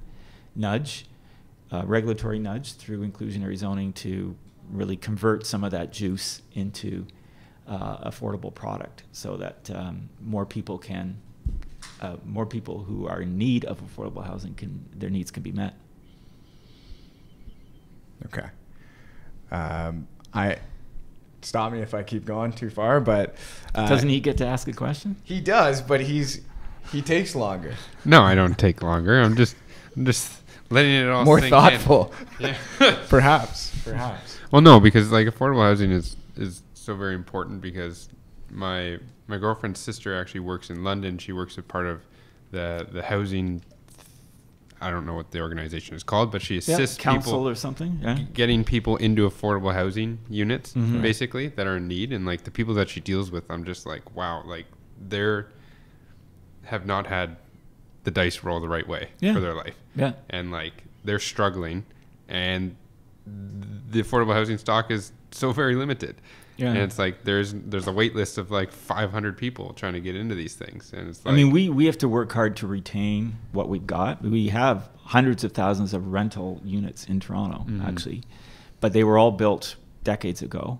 nudge, uh, regulatory nudge through inclusionary zoning to really convert some of that juice into uh, affordable product, so that um, more people can, uh, more people who are in need of affordable housing can their needs can be met. Okay. Um, I stop me if I keep going too far, but uh, Doesn't he get to ask a question? He does, but he's he takes longer, No, I don't take longer. I'm just, I'm just letting it all more sink in. thoughtful. Yeah. [laughs] perhaps, perhaps. Well, no, because like affordable housing is is so very important because my my girlfriend's sister actually works in London. She works as part of the the housing. I don't know what the organization is called, but she Yeah, assists council people or something. Yeah. g- getting people into affordable housing units, Mhm. basically that are in need. And like the people that she deals with, I'm just like, wow, like they're have not had the dice roll the right way Yeah. for their life Yeah. and like they're struggling and the affordable housing stock is so very limited Yeah. and it's like there's there's a wait list of like 500 people trying to get into these things and it's I mean, we, we have to work hard to retain what we've got. We have hundreds of thousands of rental units in Toronto, Mhm. actually, but they were all built decades ago.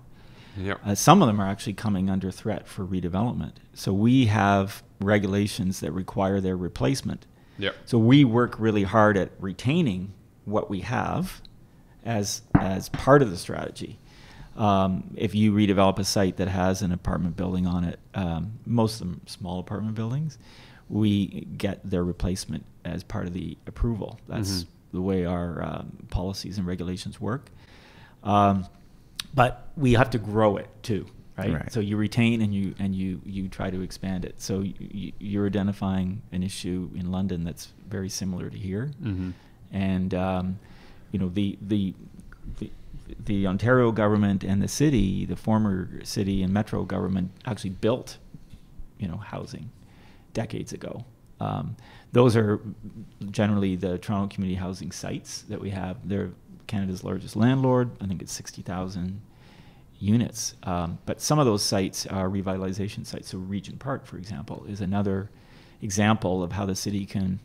Yep. Uh, some of them are actually coming under threat for redevelopment. So we have regulations that require their replacement. Yep. So we work really hard at retaining what we have as as part of the strategy. Um, if you redevelop a site that has an apartment building on it, um, most of them small apartment buildings, we get their replacement as part of the approval. That's Mhm. the way our um, policies and regulations work. Um, but we have to grow it too, right? Right. So you retain and you and you you try to expand it. So you, you're identifying an issue in London that's very similar to here, mm-hmm. and um, you know the, the the the Ontario government and the city, the former city and metro government, actually built, you know, housing decades ago. Um, those are generally the Toronto community housing sites that we have. They're Canada's largest landlord. I think it's sixty thousand units. Um, but some of those sites are revitalization sites. So Regent Park, for example, is another example of how the city can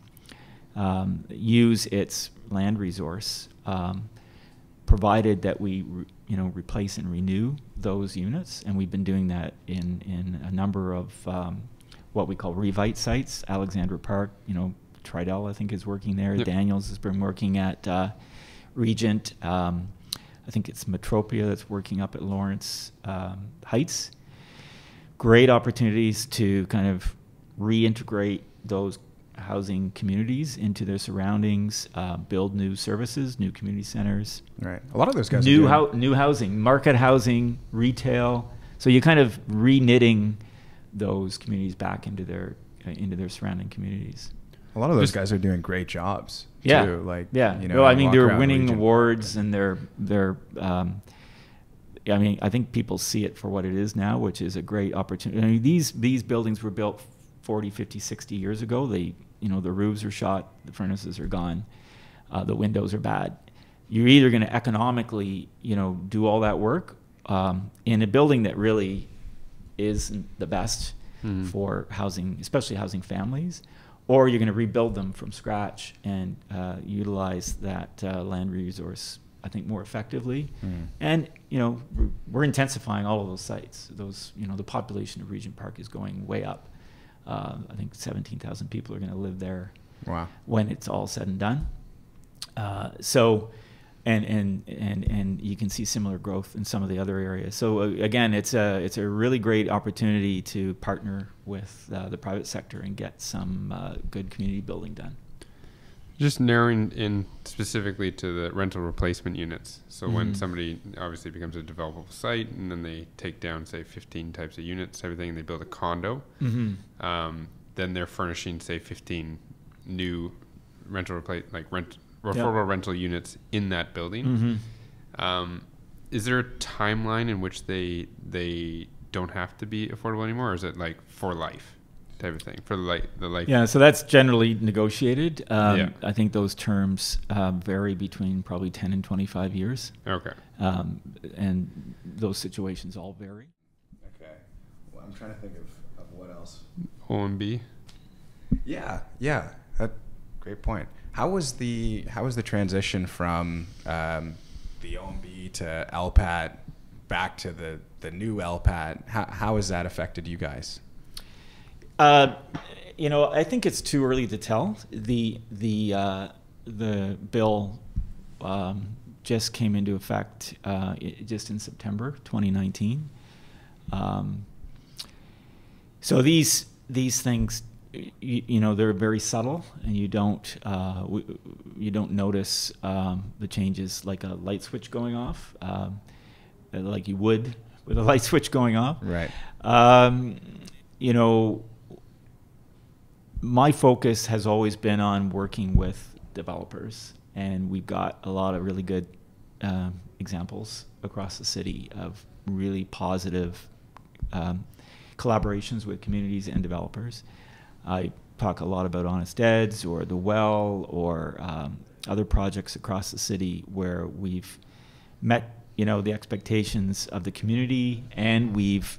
um, use its land resource, um, provided that we, you know, replace and renew those units. And we've been doing that in, in a number of um, what we call revite sites. Alexandra Park, you know, Tridel, I think, is working there. Yep. Daniels has been working at uh, Regent. Um, I think it's Metropia that's working up at Lawrence um, Heights. Great opportunities to kind of reintegrate those housing communities into their surroundings, uh, build new services, new community centers, Right. A lot of those guys. new hou- new housing, market housing, retail. So you're kind of re-knitting those communities back into their uh, into their surrounding communities. A lot of those Just- guys are doing great jobs. Yeah, Too. Like yeah. You know, well, I mean, they're winning Regent awards, and they're they're. Um, I mean, I think people see it for what it is now, which is a great opportunity. I mean, these these buildings were built 40, 50, 60 years ago. They, you know, the roofs are shot, the furnaces are gone, uh, the windows are bad. You're either going to economically, you know, do all that work um, in a building that really isn't the best Mhm. for housing, especially housing families, or you're going to rebuild them from scratch and uh, utilize that uh, land resource, I think, more effectively. Mm. And you know, we're, we're intensifying all of those sites. Those, you know, the population of Regent Park is going way up. Uh, I think 17,000 people are going to live there Wow. when it's all said and done. Uh, so, and and and and you can see similar growth in some of the other areas. So uh, again, it's a it's a really great opportunity to partner with uh, the private sector and get some uh, good community building done. Just narrowing in specifically to the rental replacement units. So when Mhm. somebody obviously becomes a developable site, and then they take down say 15 types of units, everything, and they build a condo, Mm-hmm. um, then they're furnishing say 15 new rental replace like rent referral rental units in that building. Mm-hmm. Um, is there a timeline in which they they don't have to be affordable anymore, or is it like for life type of thing for the life the life? Yeah, so that's generally negotiated. Um, Yeah. I think those terms uh, vary between probably 10 and 25 years. Okay. Um, and those situations all vary. Okay. Well, I'm trying to think of, of what else. OMB. Yeah, yeah. That, great point. How was the how was the transition from um, the OMB to LPAT back to the the new LPAT? How how has that affected you guys? Uh, you know, I think it's too early to tell. The the uh, the bill um, just came into effect uh, just in September 2019. Um, so these these things, y- y- you know, they're very subtle, and you don't uh, you don't notice um, the changes like a light switch going off, um, like you would with a [laughs] light switch going off. Right. Um, you know, my focus has always been on working with developers, and we've got a lot of really good um, examples across the city of really positive um, collaborations with communities and developers. I talk a lot about Honest Eds or The Well or um, other projects across the city where we've met, you know, the expectations of the community and we've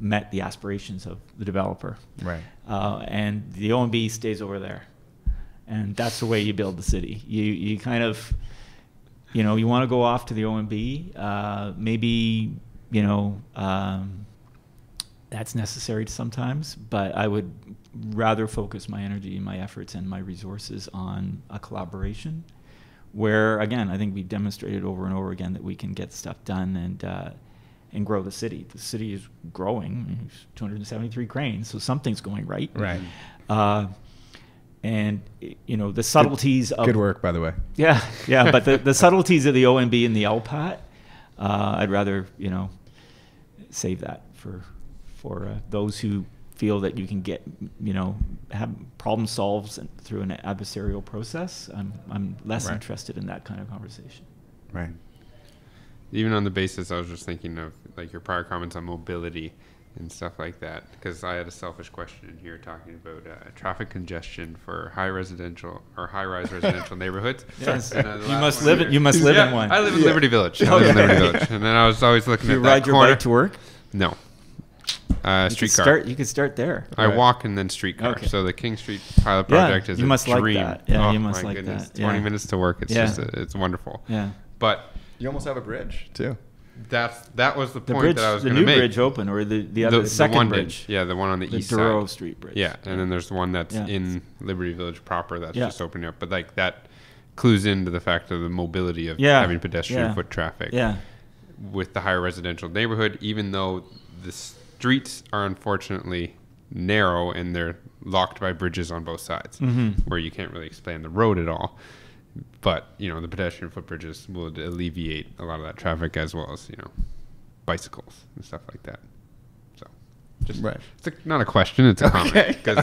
met the aspirations of the developer. Right. Uh, and the OMB stays over there. And that's the way you build the city. You, you kind of, you know, you want to go off to the OMB. Uh, maybe, you know, um, that's necessary sometimes, but I would rather focus my energy my efforts and my resources on a collaboration where, again, I think we've demonstrated over and over again that we can get stuff done and, uh, and grow the city. The city is growing, 273 cranes, so something's going right. Right. Uh, and you know the subtleties of Good work, by the way. yeah, yeah, but the, the [laughs] subtleties of the OMB and the LPAT, uh, I'd rather you know save that for for uh, those who feel that you can get you know have problem solves through an adversarial process. I'm I'm less Right. interested in that kind of conversation. Right. Even on the basis, I was just thinking of like your prior comments on mobility and stuff like that. Because I had a selfish question in here talking about uh, traffic congestion for high residential or high-rise residential [laughs] neighborhoods. Yes. And, uh, the You must live here- in- you must live in one. I live in Yeah. Liberty Village. I live in Liberty Village, [laughs] and then I was always looking Do at you that ride your corner. bike to work? No, uh, You streetcar. start. You could start there. I Right. walk and then streetcar. Okay. So the King Street pilot Yeah, project is you a must like dream. that. Yeah, oh, you must my like goodness. that. Twenty minutes to work. It's Yeah. just it's wonderful. Yeah. But You almost have a bridge too. that's that was the The point bridge, that I was the going new to make. bridge open, or the the other the, second one bridge, Yeah, the one on the, the east Douro side. Street Bridge. Yeah, and then there's the one that's Yeah. in Liberty Village proper that's Yeah. just opening up. But like that clues into the fact of the mobility of Yeah. having pedestrian Yeah. foot traffic yeah, with the higher residential neighborhood, even though the streets are unfortunately narrow and they're locked by bridges on both sides, Mhm. where you can't really expand the road at all. But you know the pedestrian footbridges will alleviate a lot of that traffic as well as you know bicycles and stuff like that. So, just Right. it's a, not a question; it's a comment Okay. because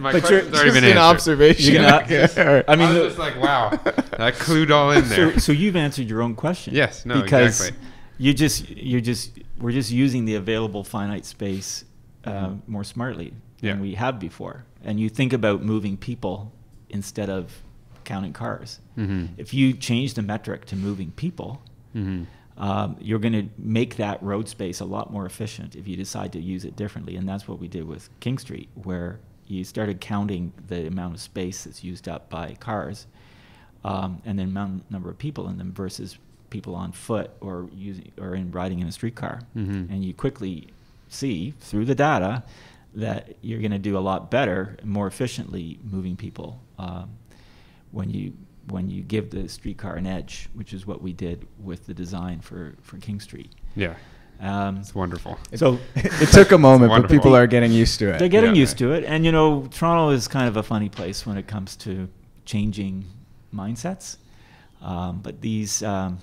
my But you're- question's already been an answered. observation. You're gonna- [laughs] Okay, all right. I mean, I the- was just like, wow, that [laughs] clued all in there. so, so you've answered your own question. Yes, no, because exactly. you just you're just we're just using the available finite space uh, more smartly Yeah. than we have before, and you think about moving people instead of counting cars. hmm If you change the metric to moving people, hmm um, you're going to make that road space a lot more efficient if you decide to use it differently. And that's what we did with King Street, where you started counting the amount of space that's used up by cars um, and then amount number of people in them versus people on foot or using or in riding in a streetcar. Mhm. And you quickly see through the data that you're going to do a lot better, more efficiently moving people um, when you when you give the streetcar an edge, which is what we did with the design for for King Street. Yeah, Um, it's wonderful. so [laughs] it took a moment, but people are getting used to it. they're getting Yeah. used to it, and you know, Toronto is kind of a funny place when it comes to changing mindsets. Um, but these, um,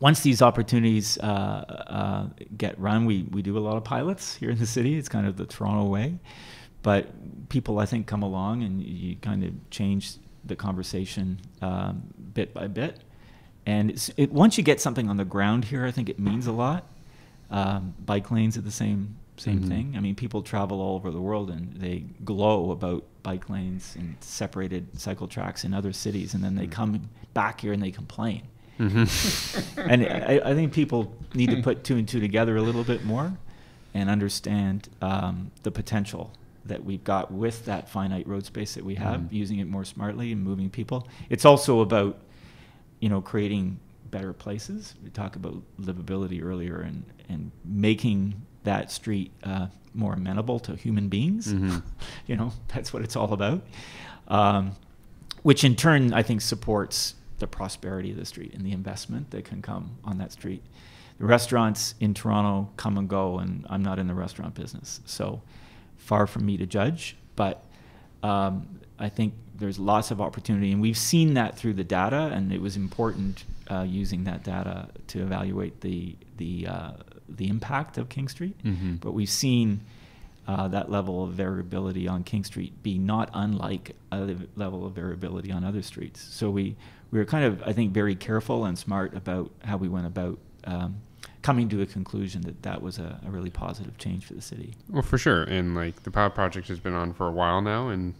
once these opportunities uh, uh, get run, we we do a lot of pilots here in the city. It's kind of the Toronto way. But people, I think, come along and you kind of change the conversation um, bit by bit. And it's, it, once you get something on the ground here, I think it means a lot. Um, bike lanes are the same same Mhm. thing. I mean, people travel all over the world and they glow about bike lanes and separated cycle tracks in other cities, and then they come back here and they complain. Mm-hmm. [laughs] and I, I think people need to put two and two together a little bit more and understand um, the potential that we've got with that finite road space that we have, Mhm. using it more smartly and moving people. It's also about, you know, creating better places. We talked about livability earlier and, and making that street uh, more amenable to human beings. Mhm. [laughs] you know, that's what it's all about. Um, which in turn, I think, supports the prosperity of the street and the investment that can come on that street. The restaurants in Toronto come and go, and I'm not in the restaurant business, so far from me to judge. But um, I think there's lots of opportunity, and we've seen that through the data, and it was important uh, using that data to evaluate the the uh, the impact of King Street. Mhm. But we've seen uh, that level of variability on King Street be not unlike a level of variability on other streets. So we, we were kind of, I think, very careful and smart about how we went about um, coming to a conclusion that that was a, a really positive change for the city. Well, for sure. And like the pilot project has been on for a while now, and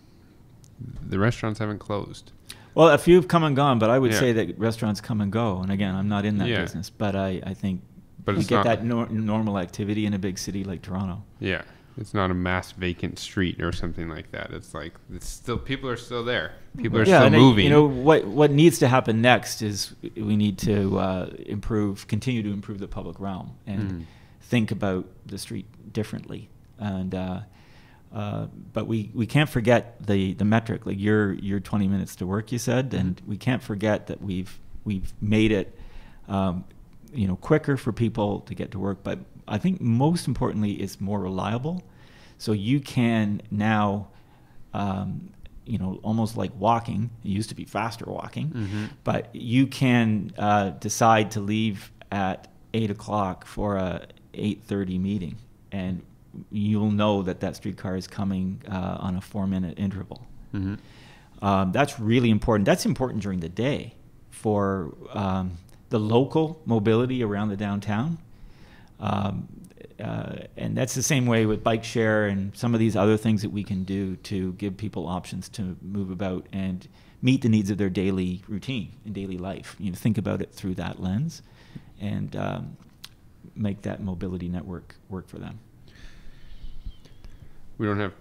the restaurants haven't closed. Well, a few have come and gone, but I would Yeah. say that restaurants come and go. And again, I'm not in that Yeah. business, but I, I think But you get not- that nor- normal activity in a big city like Toronto. Yeah, it's not a mass vacant street or something like that. It's like it's still people are still there. People are yeah, still and it- moving. You know what? What needs to happen next is we need to uh, improve, continue to improve the public realm, and Mm. think about the street differently. And uh, uh, but we, we can't forget the, the metric. Like your your 20 minutes to work, you said, and we can't forget that we've we've made it. Um, you know, quicker for people to get to work, but I think most importantly, it's more reliable. So you can now um, you know, almost like walking. It used to be faster walking, Mhm. but you can uh, decide to leave at eight o'clock for a eight thirty meeting, and you'll know that that streetcar is coming uh, on a four minute interval. Mhm. Um, that's really important. That's important during the day for um, the local mobility around the downtown. Um, uh, and that's the same way with bike share and some of these other things that we can do to give people options to move about and meet the needs of their daily routine and daily life. You know, think about it through that lens, and um, make that mobility network work for them. We don't have.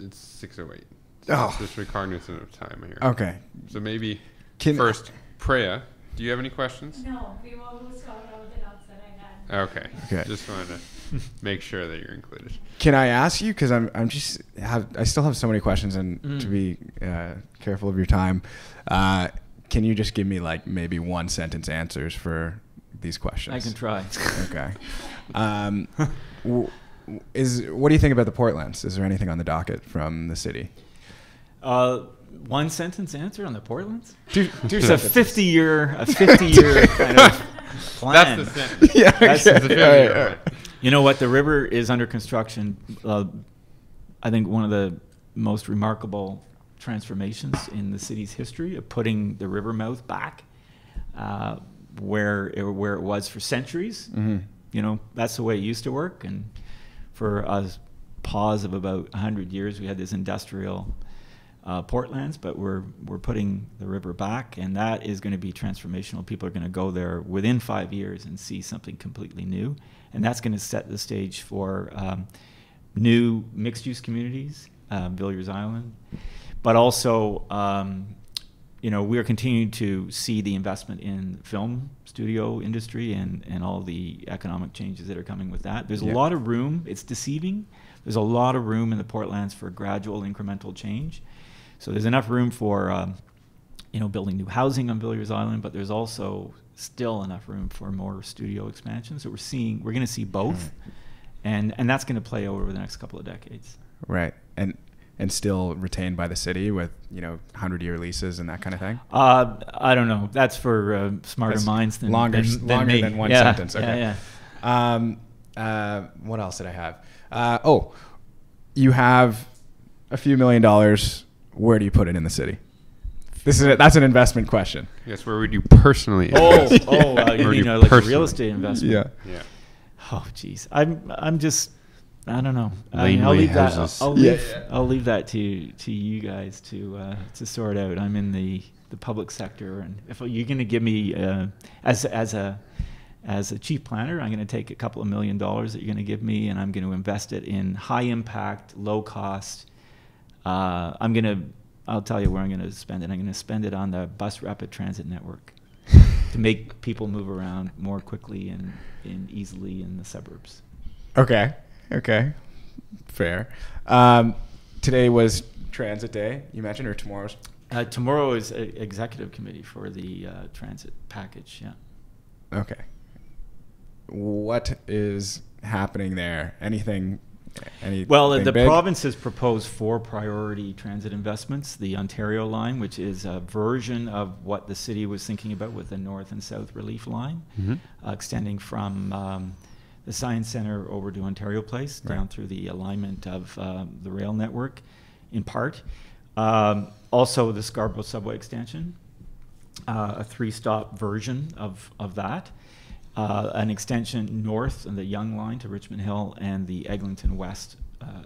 It's six oh eight. Oh. Just be cognizant of time here. Okay. So maybe Can- first, Preya, do you have any questions? No, we will start out with the notes that I had. Okay. Okay. Just wanted to [laughs] make sure that you're included. Can I ask you? Because I'm, I'm just have I still have so many questions, and to Mm. be uh, careful of your time, uh, can you just give me like maybe one sentence answers for these questions? I can try. Okay. Um, w- w- is what do you think about the Portlands? Is there anything on the docket from the city? Uh, one sentence answer on the Portlands. Two, two It's a fifty-year, a fifty-year [laughs] kind of plan. That's the sentence. [laughs] Yeah, That's the All right, failure all one. You know what? The river is under construction. Uh, I think one of the most remarkable transformations in the city's history of putting the river mouth back uh, where it, where it was for centuries. Mhm. You know, that's the way it used to work. And for a pause of about 100 years, we had this industrial uh, Portlands, but we're, we're putting the river back, and that is going to be transformational. People are going to go there within five years and see something completely new. And that's going to set the stage for um, new mixed use communities, uh, Villiers Island, but also um, you know, we are continuing to see the investment in film studio industry and, and all the economic changes that are coming with that. There's Yeah. a lot of room. It's deceiving there's a lot of room in the Portlands for gradual incremental change. So there's enough room for um, you know building new housing on Villiers Island, but there's also still enough room for more studio expansion. So we're seeing we're going to see both, Mm-hmm. and and that's going to play over the next couple of decades. Right. And and still retained by the city with you know hundred year leases and that kind of thing. Uh, I don't know. That's for uh, smarter That's minds than longer than, than longer me. than one Yeah, sentence. yeah, Okay. yeah. Um, uh, what else did I have? Uh, oh, you have a few million dollars. Where do you put it in the city? This is a, that's an investment question. Yes, where would you personally Oh, invest? oh, [laughs] uh, you Where mean you uh, like a real estate investment? Yeah. yeah. Oh, jeez. I'm I'm just I don't know. I mean, I'll Laneway leave that. houses. I'll Yeah, leave. I'll leave that to to you guys to uh, to sort out. I'm in the the public sector, and if you're going to give me uh, as as a as a chief planner, I'm going to take a couple of million dollars that you're going to give me, and I'm going to invest it in high impact, low cost. Uh, I'm going to. I'll tell you where I'm going to spend it. I'm going to spend it on the bus rapid transit network to make people move around more quickly and, and easily in the suburbs. Okay. Okay. Fair. Um, today was Transit Day. You mentioned, or tomorrow's. Uh, tomorrow is a executive committee for the uh, transit package. Yeah. Okay. What is happening there? Anything? Well, the big? province has proposed four priority transit investments. The Ontario line, which is a version of what the city was thinking about with the North and South Relief Line, Mhm. uh, extending from um, the Science Centre over to Ontario Place, down through the alignment of um, the rail network, in part. Um, also, the Scarborough subway extension, uh, a three-stop version of, of that. Uh, an extension north on the Yonge Line to Richmond Hill and the Eglinton West uh,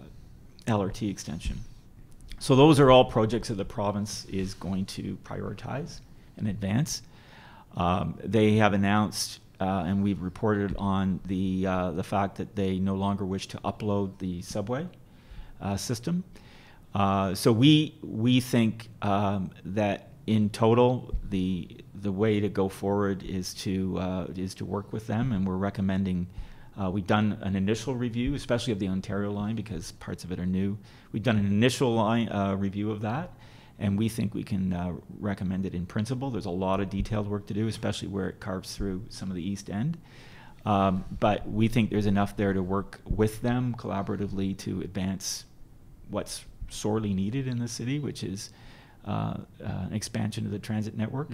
LRT extension. So those are all projects that the province is going to prioritize and advance. Um, they have announced, uh, and we've reported on the uh, the fact that they no longer wish to upload the subway uh, system. Uh, so we we think um, that in total the the way to go forward is to uh, is to work with them, and we're recommending. Uh, we've done an initial review, especially of the Ontario line, because parts of it are new. We've done an initial line uh, review of that, and we think we can uh, recommend it in principle. There's a lot of detailed work to do, especially where it carves through some of the East End. Um, but we think there's enough there to work with them collaboratively to advance what's sorely needed in the city, which is uh, uh, an expansion of the transit network.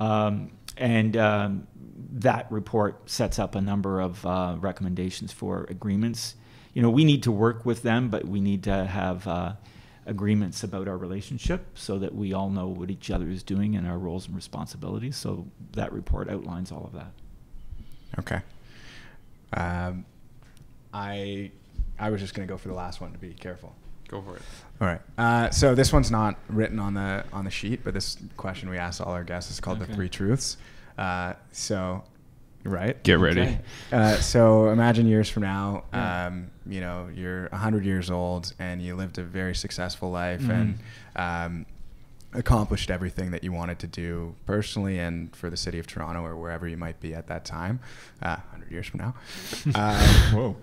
Um, and um, that report sets up a number of uh, recommendations for agreements. You know, we need to work with them, but we need to have uh, agreements about our relationship so that we all know what each other is doing and our roles and responsibilities. So that report outlines all of that. Okay. Um, I I was just gonna go for the last one to be careful. Go for it. All right. Uh, so this one's not written on the on the sheet, but this question we asked all our guests is called the three truths. Uh, so, right. Get ready. Okay. Uh, so imagine years from now, um, you know, you're 100 years old and you lived a very successful life Mhm. and um, accomplished everything that you wanted to do personally and for the city of Toronto or wherever you might be at that time, uh, 100 years from now. [laughs] Uh, Whoa.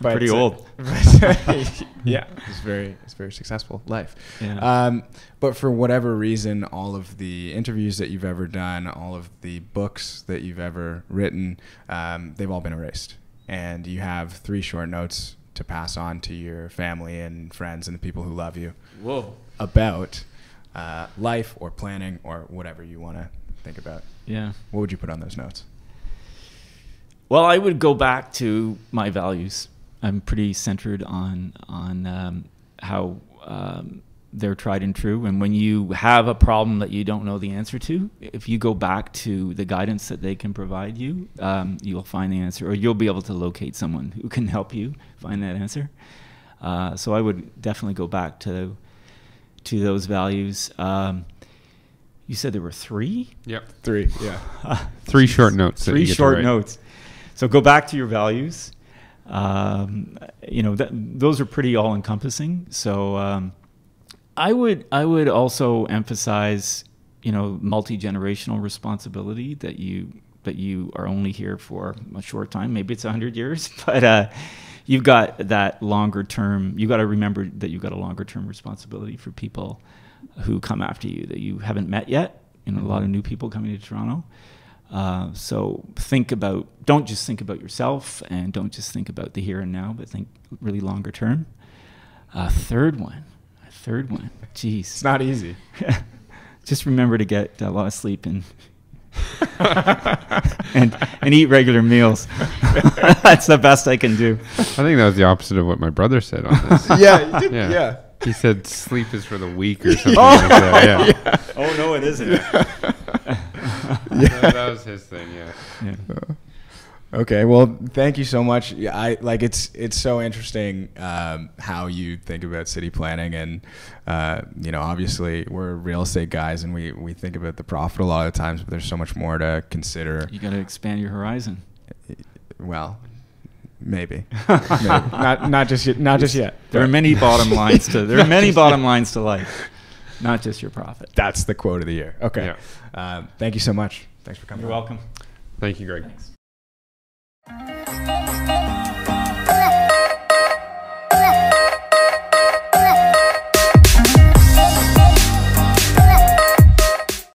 Pretty uh, old. [laughs] but- yeah, [laughs] it's very, it's very successful life. Yeah. Um, but for whatever reason, all of the interviews that you've ever done, all of the books that you've ever written, um, they've all been erased. And you have three short notes to pass on to your family and friends and the people who love you Whoa. about uh, life or planning or whatever you want to think about. Yeah. What would you put on those notes? Well, I would go back to my values. I'm pretty centered on on um, how um, they're tried and true. And when you have a problem that you don't know the answer to, if you go back to the guidance that they can provide you, um, you'll find the answer, or you'll be able to locate someone who can help you find that answer. Uh, so I would definitely go back to to those values. Um, you said there were three. Yep. Three. Yeah. [laughs] Three short notes. Three you get to short write. notes. So go back to your values. Um, you know, that, those are pretty all encompassing. So um, I would I would also emphasize, you know, multi generational responsibility that you that you are only here for a short time. Maybe it's hundred years, [laughs] but uh, you've got that longer term. You got to remember that you've got a longer term responsibility for people who come after you that you haven't met yet. You know, a lot of new people coming to Toronto. Uh, so think about. Don't just think about yourself, and don't just think about the here and now, but think really longer term. Uh, third one. A Third one. Jeez. It's not easy. [laughs] just remember to get a lot of sleep and [laughs] and and eat regular meals. [laughs] That's the best I can do. I think that was the opposite of what my brother said on this. [laughs] yeah, did, Yeah. yeah. he said sleep is for the weak or something Oh, like that. Yeah. Oh no, it isn't. That, that was his thing. Yeah. Yeah. Uh, Okay, well, thank you so much. Yeah, I like it's it's so interesting um, how you think about city planning, and uh, you know, obviously we're real estate guys, and we we think about the profit a lot of times, but there's so much more to consider. You got to expand your horizon. Well, maybe, [laughs] maybe. not not just yet, not just yet. There are many bottom lines to there are [laughs] many bottom lines to life, not just your profit. That's the quote of the year. Okay, Yeah. um, thank you so much. Thanks for coming. You're on. welcome. Thank you, Gregg. Thanks. Música